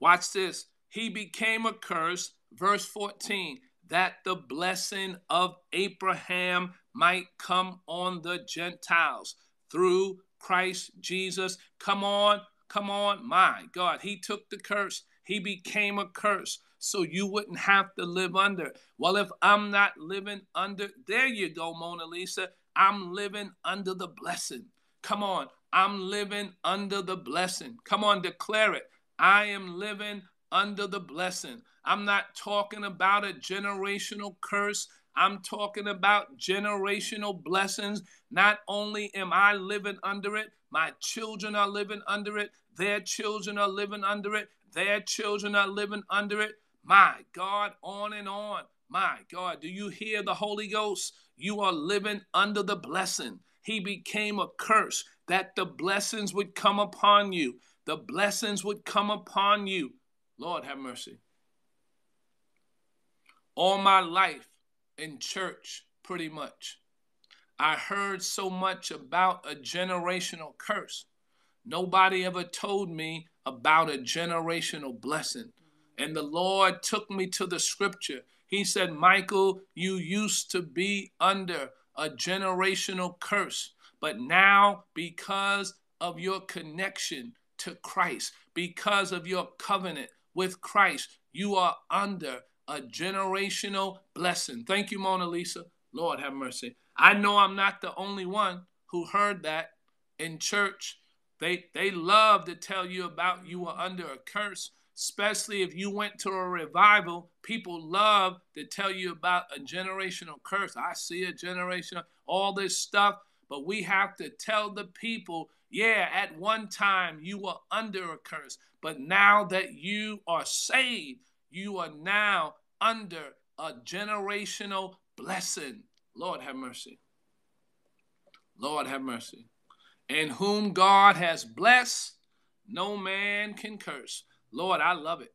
Watch this. He became a curse, verse 14, that the blessing of Abraham might come on the Gentiles through Christ Jesus. Come on, come on. My God, he took the curse. He became a curse so you wouldn't have to live under. Well, if I'm not living under, there you go, Mona Lisa. I'm living under the blessing. Come on. I'm living under the blessing. Come on, declare it. I am living under the blessing. I'm not talking about a generational curse. I'm talking about generational blessings. Not only am I living under it, my children are living under it, their children are living under it, their children are living under it. My God, on and on. My God, do you hear the Holy Ghost? You are living under the blessing. He became a curse that the blessings would come upon you. The blessings would come upon you. Lord, have mercy. All my life in church, pretty much, I heard so much about a generational curse. Nobody ever told me about a generational blessing. And the Lord took me to the scripture. He said, Michael, you used to be under a generational curse, but now because of your connection to Christ, because of your covenant with Christ, you are under a generational blessing. Thank you, Mona Lisa. Lord have mercy. I know I'm not the only one who heard that in church. They they love to tell you about you were under a curse, especially if you went to a revival. People love to tell you about a generational curse. I see a generation, all this stuff, but we have to tell the people, yeah, at one time you were under a curse, but now that you are saved, you are now under a generational blessing. Lord have mercy. Lord have mercy. And whom God has blessed, no man can curse. Lord, I love it.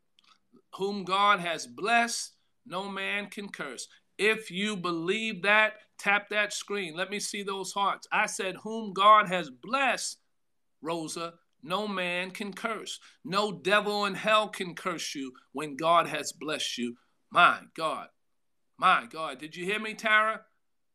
Whom God has blessed, no man can curse. If you believe that, tap that screen. Let me see those hearts. I said, Whom God has blessed, Rosa, no man can curse. No devil in hell can curse you when God has blessed you. My God. My God. Did you hear me, Tara?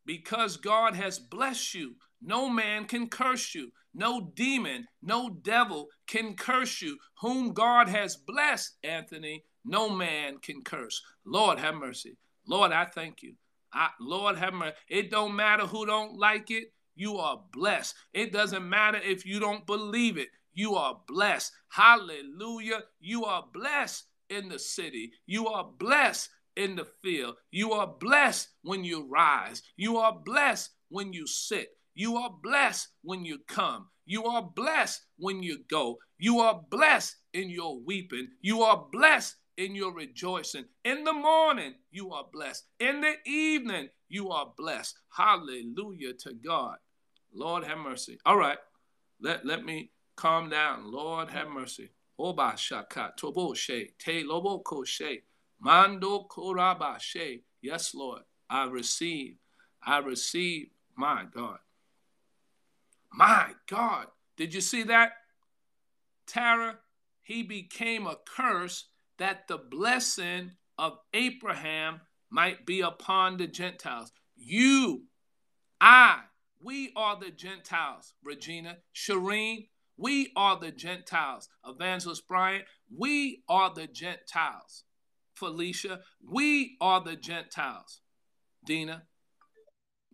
Because God has blessed you, no man can curse you. No demon, no devil can curse you. Whom God has blessed, Anthony, no man can curse. Lord, have mercy. Lord, I thank you. I, Lord, have mercy. It don't matter who don't like it. You are blessed. It doesn't matter if you don't believe it. You are blessed. Hallelujah. You are blessed in the city. You are blessed in the field. You are blessed when you rise. You are blessed when you sit. You are blessed when you come. You are blessed when you go. You are blessed in your weeping. You are blessed in your rejoicing. In the morning, you are blessed. In the evening, you are blessed. Hallelujah to God. Lord have mercy. All right. Let, let me calm down. Lord have mercy. Oba shaka tobo she te lobo ko she mando koraba she. Yes, Lord. I receive. I receive. My God. My God. Did you see that? Tara, he became a curse that the blessing of Abraham might be upon the Gentiles. You, I, we are the Gentiles, Regina. Shireen, we are the Gentiles. Evangelist Bryant, we are the Gentiles. Felicia, we are the Gentiles. Dina,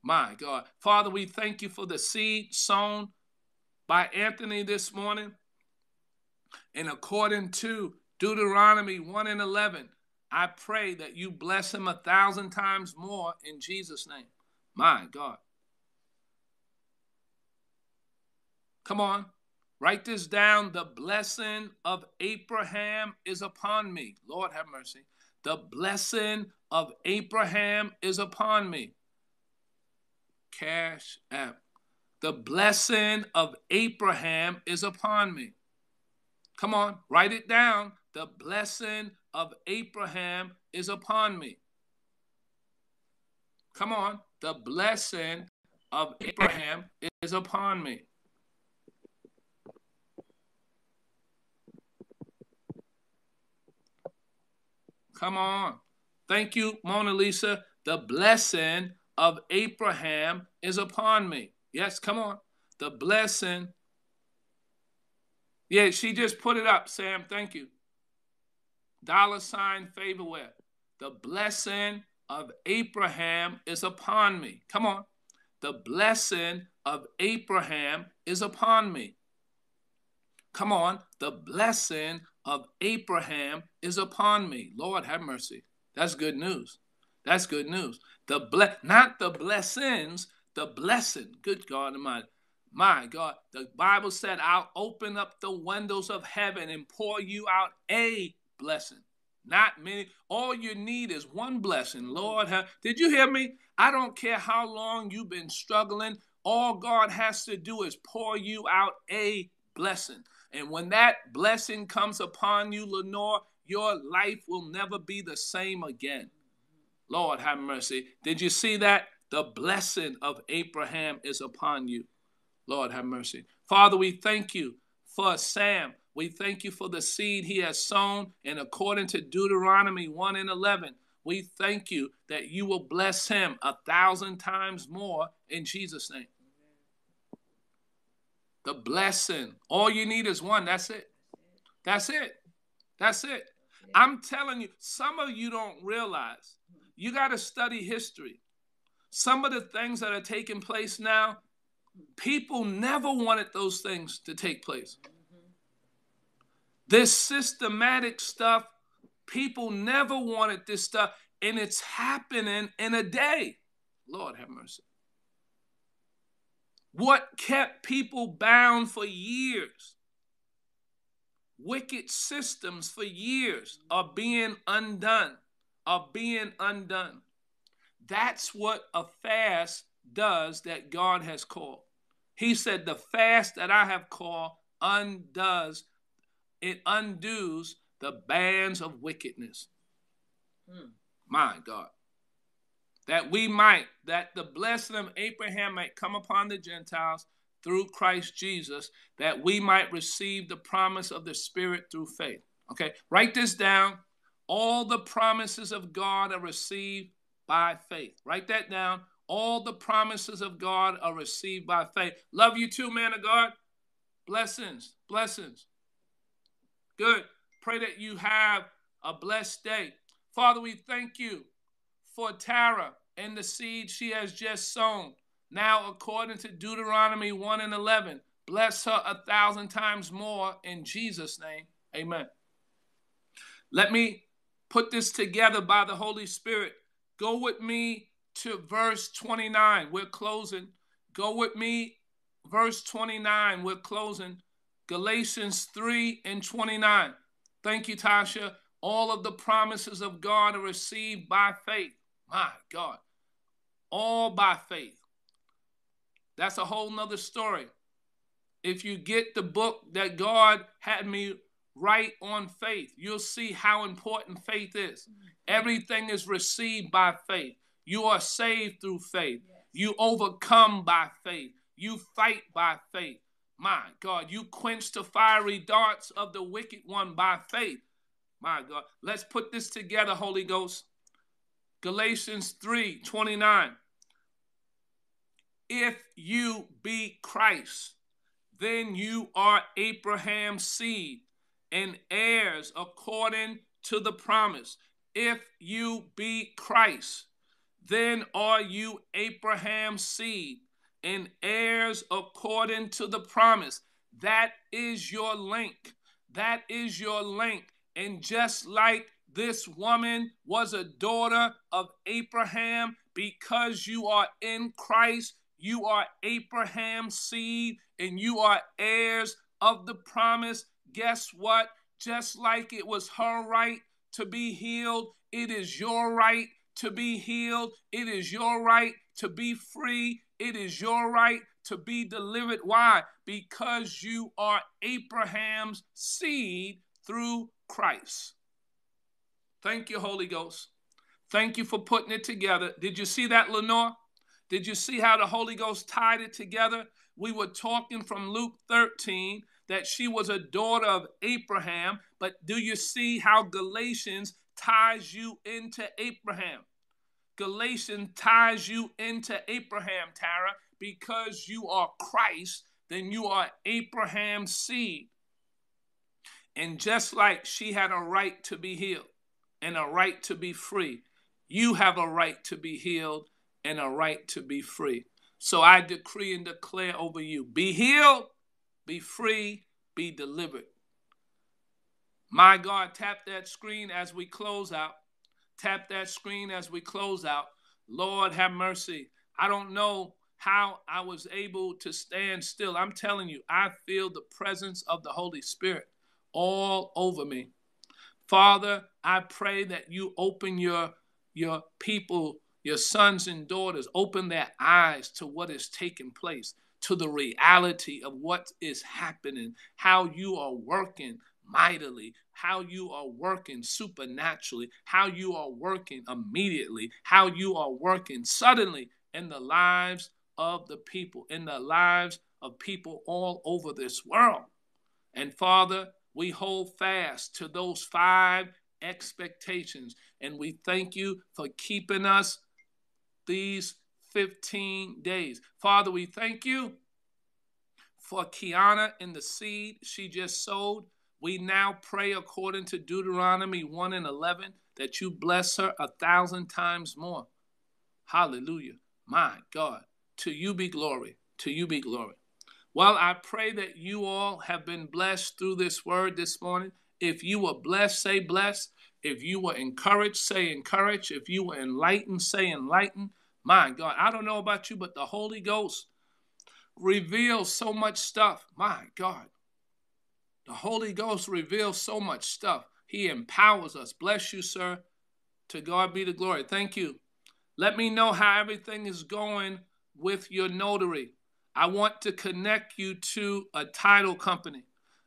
my God. Father, we thank you for the seed sown by Anthony this morning. And according to Deuteronomy 1 and 11, I pray that you bless him a thousand times more in Jesus' name. My God. Come on, write this down. The blessing of Abraham is upon me. Lord have mercy. The blessing of Abraham is upon me. Cash app. The blessing of Abraham is upon me. Come on, write it down. The blessing of Abraham is upon me. Come on, the blessing of Abraham is upon me. Come on. Thank you, Mona Lisa. The blessing of Abraham is upon me. Yes, come on. The blessing. Yeah, she just put it up, Sam. Thank you. Dollar sign favorwear. The blessing of Abraham is upon me. Come on. The blessing of Abraham is upon me. Come on. The blessing of Abraham is upon me. Lord, have mercy. That's good news. That's good news. The ble- not the blessings, the blessing. Good God Almighty. My God, the Bible said, I'll open up the windows of heaven and pour you out a blessing. Not many. All you need is one blessing. Lord, have, did you hear me? I don't care how long you've been struggling. All God has to do is pour you out a blessing. And when that blessing comes upon you, Lenore, your life will never be the same again. Lord, have mercy. Did you see that? The blessing of Abraham is upon you. Lord, have mercy. Father, we thank you for Sam. We thank you for the seed he has sown. And according to Deuteronomy 1 and 11, we thank you that you will bless him a thousand times more in Jesus' name. The blessing. All you need is one. That's it. That's it. That's it. I'm telling you, some of you don't realize. You got to study history. Some of the things that are taking place now, people never wanted those things to take place. This systematic stuff, people never wanted this stuff, and it's happening in a day. Lord have mercy. What kept people bound for years? Wicked systems for years are being undone, are being undone. That's what a fast does that God has called. He said, The fast that I have called undoes, it undoes the bands of wickedness. Hmm. My God that we might, that the blessing of Abraham might come upon the Gentiles through Christ Jesus, that we might receive the promise of the Spirit through faith. Okay, write this down. All the promises of God are received by faith. Write that down. All the promises of God are received by faith. Love you too, man of God. Blessings, blessings. Good. Pray that you have a blessed day. Father, we thank you for Tara and the seed she has just sown. Now, according to Deuteronomy 1 and 11, bless her a thousand times more in Jesus' name. Amen. Let me put this together by the Holy Spirit. Go with me to verse 29. We're closing. Go with me, verse 29. We're closing. Galatians 3 and 29. Thank you, Tasha. All of the promises of God are received by faith. My God. All by faith. That's a whole nother story. If you get the book that God had me write on faith, you'll see how important faith is. Mm-hmm. Everything is received by faith. You are saved through faith. You overcome by faith. You fight by faith. My God, you quench the fiery darts of the wicked one by faith. My God, let's put this together, Holy Ghost. Galatians 3 29. If you be Christ, then you are Abraham's seed and heirs according to the promise. If you be Christ, then are you Abraham's seed and heirs according to the promise. That is your link. That is your link. And just like this woman was a daughter of Abraham because you are in Christ. You are Abraham's seed and you are heirs of the promise. Guess what? Just like it was her right to be healed, it is your right to be healed. It is your right to be free. It is your right to be delivered. Why? Because you are Abraham's seed through Christ. Thank you, Holy Ghost. Thank you for putting it together. Did you see that, Lenore? Did you see how the Holy Ghost tied it together? We were talking from Luke 13 that she was a daughter of Abraham, but do you see how Galatians ties you into Abraham? Galatians ties you into Abraham, Tara, because you are Christ, then you are Abraham's seed. And just like she had a right to be healed, and a right to be free. You have a right to be healed and a right to be free. So I decree and declare over you be healed, be free, be delivered. My God, tap that screen as we close out. Tap that screen as we close out. Lord, have mercy. I don't know how I was able to stand still. I'm telling you, I feel the presence of the Holy Spirit all over me. Father, I pray that you open your your people, your sons and daughters, open their eyes to what is taking place, to the reality of what is happening, how you are working mightily, how you are working supernaturally, how you are working immediately, how you are working suddenly in the lives of the people, in the lives of people all over this world. And Father, we hold fast to those five expectations. And we thank you for keeping us these 15 days. Father, we thank you for Kiana and the seed she just sowed. We now pray according to Deuteronomy 1 and 11 that you bless her a thousand times more. Hallelujah. My God. To you be glory. To you be glory. Well, I pray that you all have been blessed through this word this morning. If you were blessed, say blessed. If you were encouraged, say encouraged. If you were enlightened, say enlightened. My God, I don't know about you, but the Holy Ghost reveals so much stuff. My God. The Holy Ghost reveals so much stuff. He empowers us. Bless you, sir. To God be the glory. Thank you. Let me know how everything is going with your notary. I want to connect you to a title company.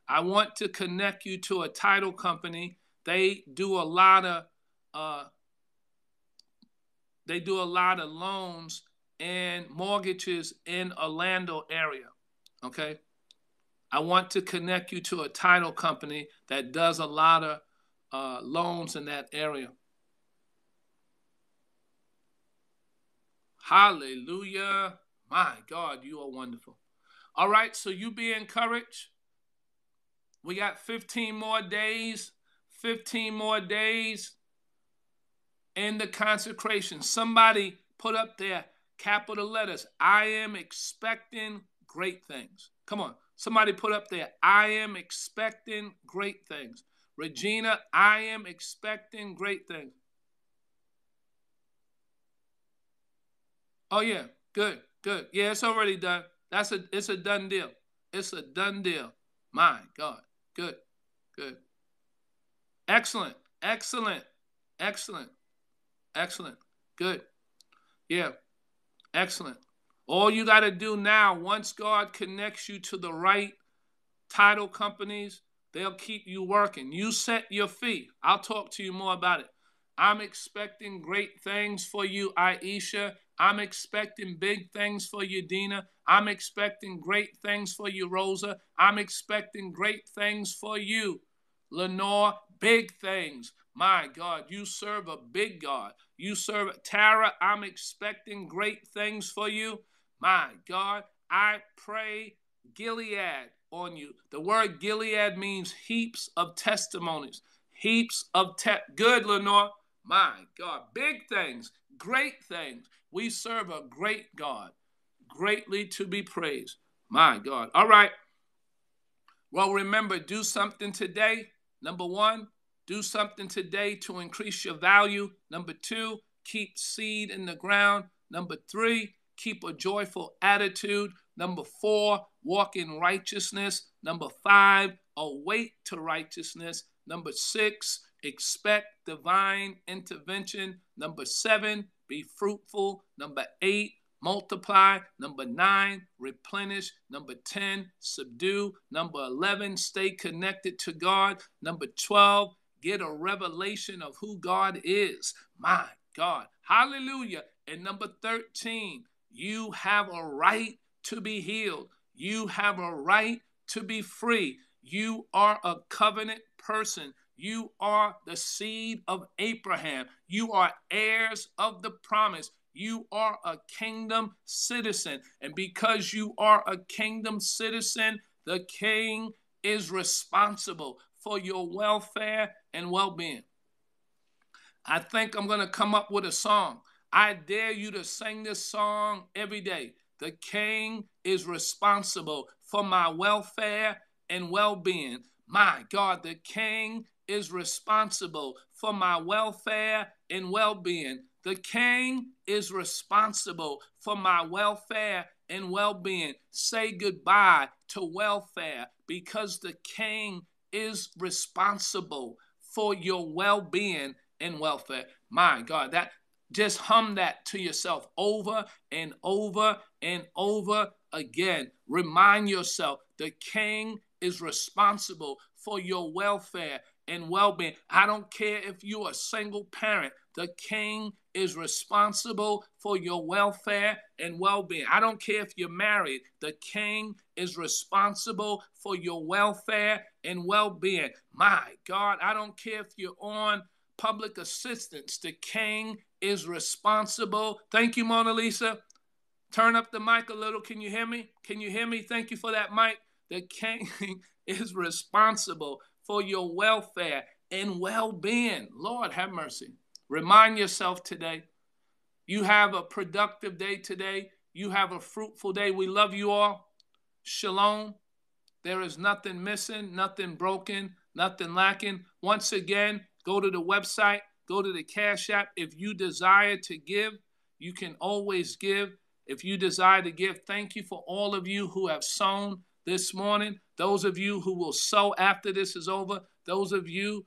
I want to connect you to a title company. They do a lot of uh, they do a lot of loans and mortgages in Orlando area. Okay. I want to connect you to a title company that does a lot of uh, loans in that area. Hallelujah. My God, you are wonderful. All right, so you be encouraged. We got 15 more days, 15 more days in the consecration. Somebody put up there capital letters. I am expecting great things. Come on. Somebody put up there, I am expecting great things. Regina, I am expecting great things. Oh, yeah, good. Good. Yeah, it's already done. That's a it's a done deal. It's a done deal. My God. Good. Good. Excellent. Excellent. Excellent. Excellent. Good. Yeah. Excellent. All you got to do now, once God connects you to the right title companies, they'll keep you working. You set your fee. I'll talk to you more about it. I'm expecting great things for you, Aisha. I'm expecting big things for you, Dina. I'm expecting great things for you, Rosa. I'm expecting great things for you, Lenore. Big things. My God, you serve a big God. You serve Tara. I'm expecting great things for you. My God, I pray Gilead on you. The word Gilead means heaps of testimonies. Heaps of te- good, Lenore. My God, big things, great things. We serve a great God, greatly to be praised. My God. All right. Well, remember, do something today. Number one, do something today to increase your value. Number two, keep seed in the ground. Number three, keep a joyful attitude. Number four, walk in righteousness. Number five, await to righteousness. Number six, expect divine intervention. Number seven, be fruitful. Number eight, multiply. Number nine, replenish. Number 10, subdue. Number 11, stay connected to God. Number 12, get a revelation of who God is. My God. Hallelujah. And number 13, you have a right to be healed. You have a right to be free. You are a covenant person. You are the seed of Abraham. You are heirs of the promise. You are a kingdom citizen. And because you are a kingdom citizen, the king is responsible for your welfare and well being. I think I'm going to come up with a song. I dare you to sing this song every day. The king is responsible for my welfare and well being. My God, the king is responsible for my welfare and well being. The king is responsible for my welfare and well being. Say goodbye to welfare because the king is responsible for your well being and welfare. My God, that just hum that to yourself over and over and over again. Remind yourself the king is responsible for your welfare and well being. I don't care if you're a single parent, the king is responsible for your welfare and well being. I don't care if you're married, the king is responsible for your welfare and well being. My God, I don't care if you're on public assistance, the king is responsible. Thank you, Mona Lisa. Turn up the mic a little. Can you hear me? Can you hear me? Thank you for that mic. The king is responsible for your welfare and well being. Lord, have mercy. Remind yourself today you have a productive day today. You have a fruitful day. We love you all. Shalom. There is nothing missing, nothing broken, nothing lacking. Once again, go to the website, go to the Cash App. If you desire to give, you can always give. If you desire to give, thank you for all of you who have sown this morning. Those of you who will sow after this is over, those of you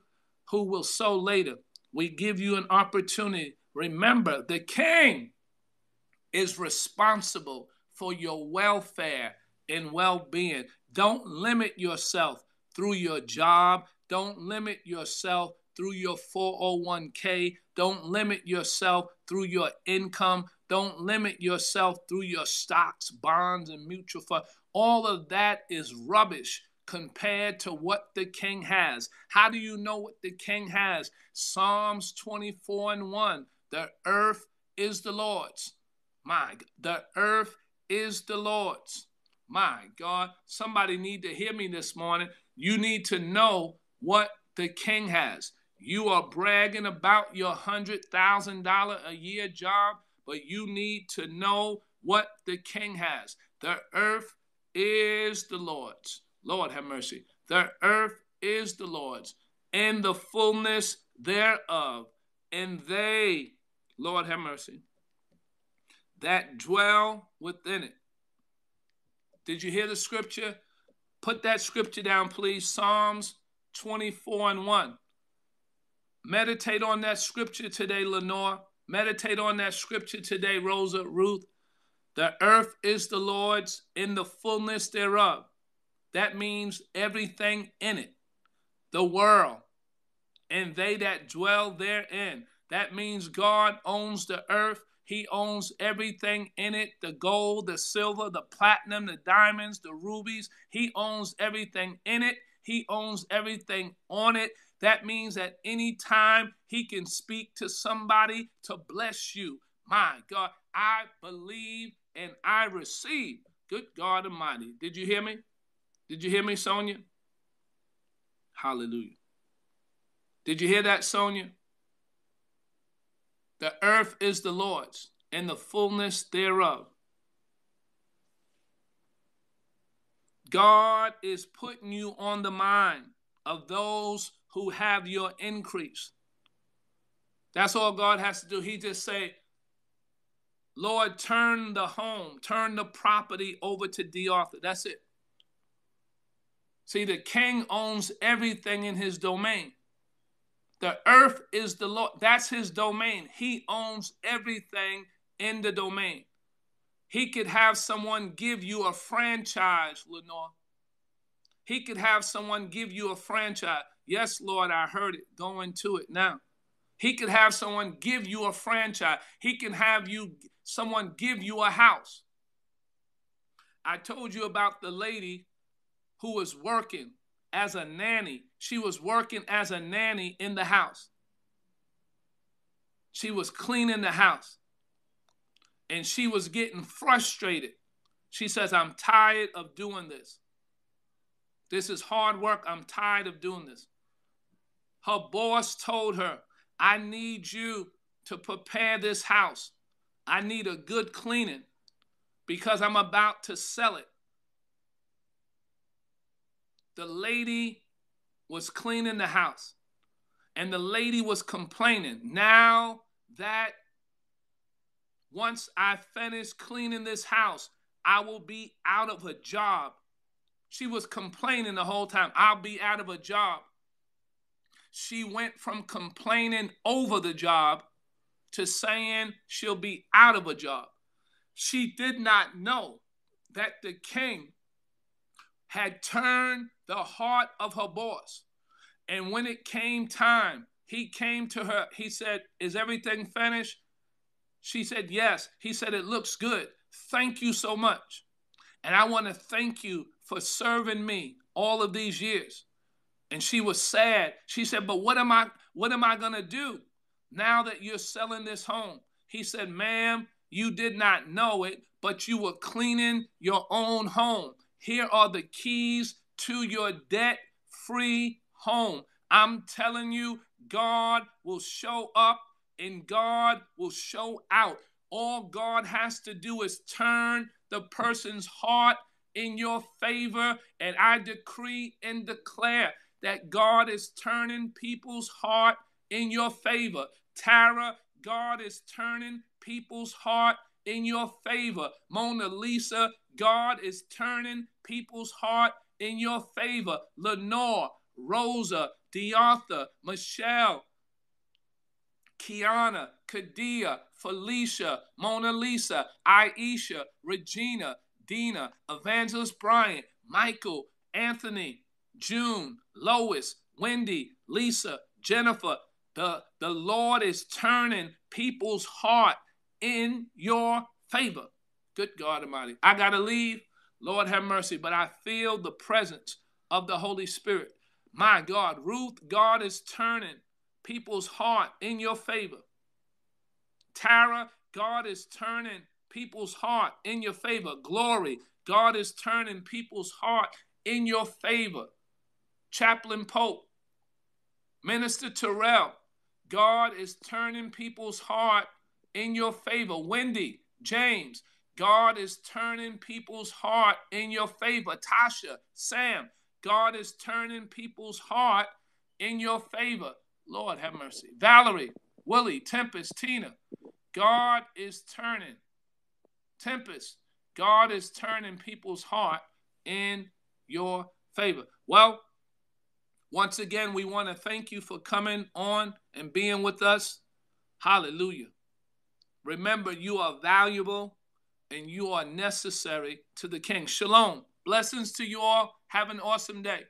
who will sow later we give you an opportunity. Remember, the king is responsible for your welfare and well being. Don't limit yourself through your job. Don't limit yourself through your 401k. Don't limit yourself through your income. Don't limit yourself through your stocks, bonds, and mutual funds. All of that is rubbish compared to what the king has. How do you know what the king has? Psalms 24 and 1. The earth is the Lord's. My the earth is the Lord's. My God, somebody need to hear me this morning. You need to know what the king has. You are bragging about your $100,000 a year job, but you need to know what the king has. The earth is the Lord's Lord have mercy. The earth is the Lord's and the fullness thereof, and they, Lord have mercy, that dwell within it. Did you hear the scripture? Put that scripture down, please. Psalms 24 and 1. Meditate on that scripture today, Lenore. Meditate on that scripture today, Rosa, Ruth. The earth is the Lord's in the fullness thereof that means everything in it, the world, and they that dwell therein. That means God owns the earth. He owns everything in it the gold, the silver, the platinum, the diamonds, the rubies. He owns everything in it. He owns everything on it. That means at any time he can speak to somebody to bless you. My God, I believe and I receive. Good God Almighty. Did you hear me? Did you hear me, Sonia? Hallelujah. Did you hear that, Sonia? The earth is the Lord's and the fullness thereof. God is putting you on the mind of those who have your increase. That's all God has to do. He just say, Lord, turn the home, turn the property over to D. Arthur. That's it. See, the king owns everything in his domain. The earth is the Lord. That's his domain. He owns everything in the domain. He could have someone give you a franchise, Lenore. He could have someone give you a franchise. Yes, Lord, I heard it. Go into it now. He could have someone give you a franchise. He can have you someone give you a house. I told you about the lady who was working as a nanny. She was working as a nanny in the house. She was cleaning the house. And she was getting frustrated. She says, I'm tired of doing this. This is hard work. I'm tired of doing this. Her boss told her, I need you to prepare this house. I need a good cleaning because I'm about to sell it. The lady was cleaning the house and the lady was complaining. Now that once I finish cleaning this house, I will be out of a job. She was complaining the whole time. I'll be out of a job. She went from complaining over the job to saying she'll be out of a job. She did not know that the king had turned the heart of her boss. And when it came time, he came to her. He said, Is everything finished? She said, Yes. He said, It looks good. Thank you so much. And I want to thank you for serving me all of these years. And she was sad. She said, But what am I what am I gonna do now that you're selling this home? He said, Ma'am, you did not know it, but you were cleaning your own home. Here are the keys to your debt free home. I'm telling you, God will show up and God will show out. All God has to do is turn the person's heart in your favor. And I decree and declare that God is turning people's heart in your favor. Tara, God is turning people's heart in your favor. Mona Lisa, God is turning people's heart in your favor. Lenore, Rosa, Diartha, Michelle, Kiana, Kadia, Felicia, Mona Lisa, Aisha, Regina, Dina, Evangelist Bryant, Michael, Anthony, June, Lois, Wendy, Lisa, Jennifer. The, the Lord is turning people's heart in your favor. Good God Almighty. I got to leave. Lord have mercy. But I feel the presence of the Holy Spirit. My God, Ruth, God is turning people's heart in your favor. Tara, God is turning people's heart in your favor. Glory, God is turning people's heart in your favor. Chaplain Pope, Minister Terrell, God is turning people's heart in your favor. Wendy, James, God is turning people's heart in your favor. Tasha, Sam, God is turning people's heart in your favor. Lord have mercy. Valerie, Willie, Tempest, Tina, God is turning. Tempest, God is turning people's heart in your favor. Well, once again, we want to thank you for coming on and being with us. Hallelujah. Remember, you are valuable and you are necessary to the King. Shalom. Blessings to you all. Have an awesome day.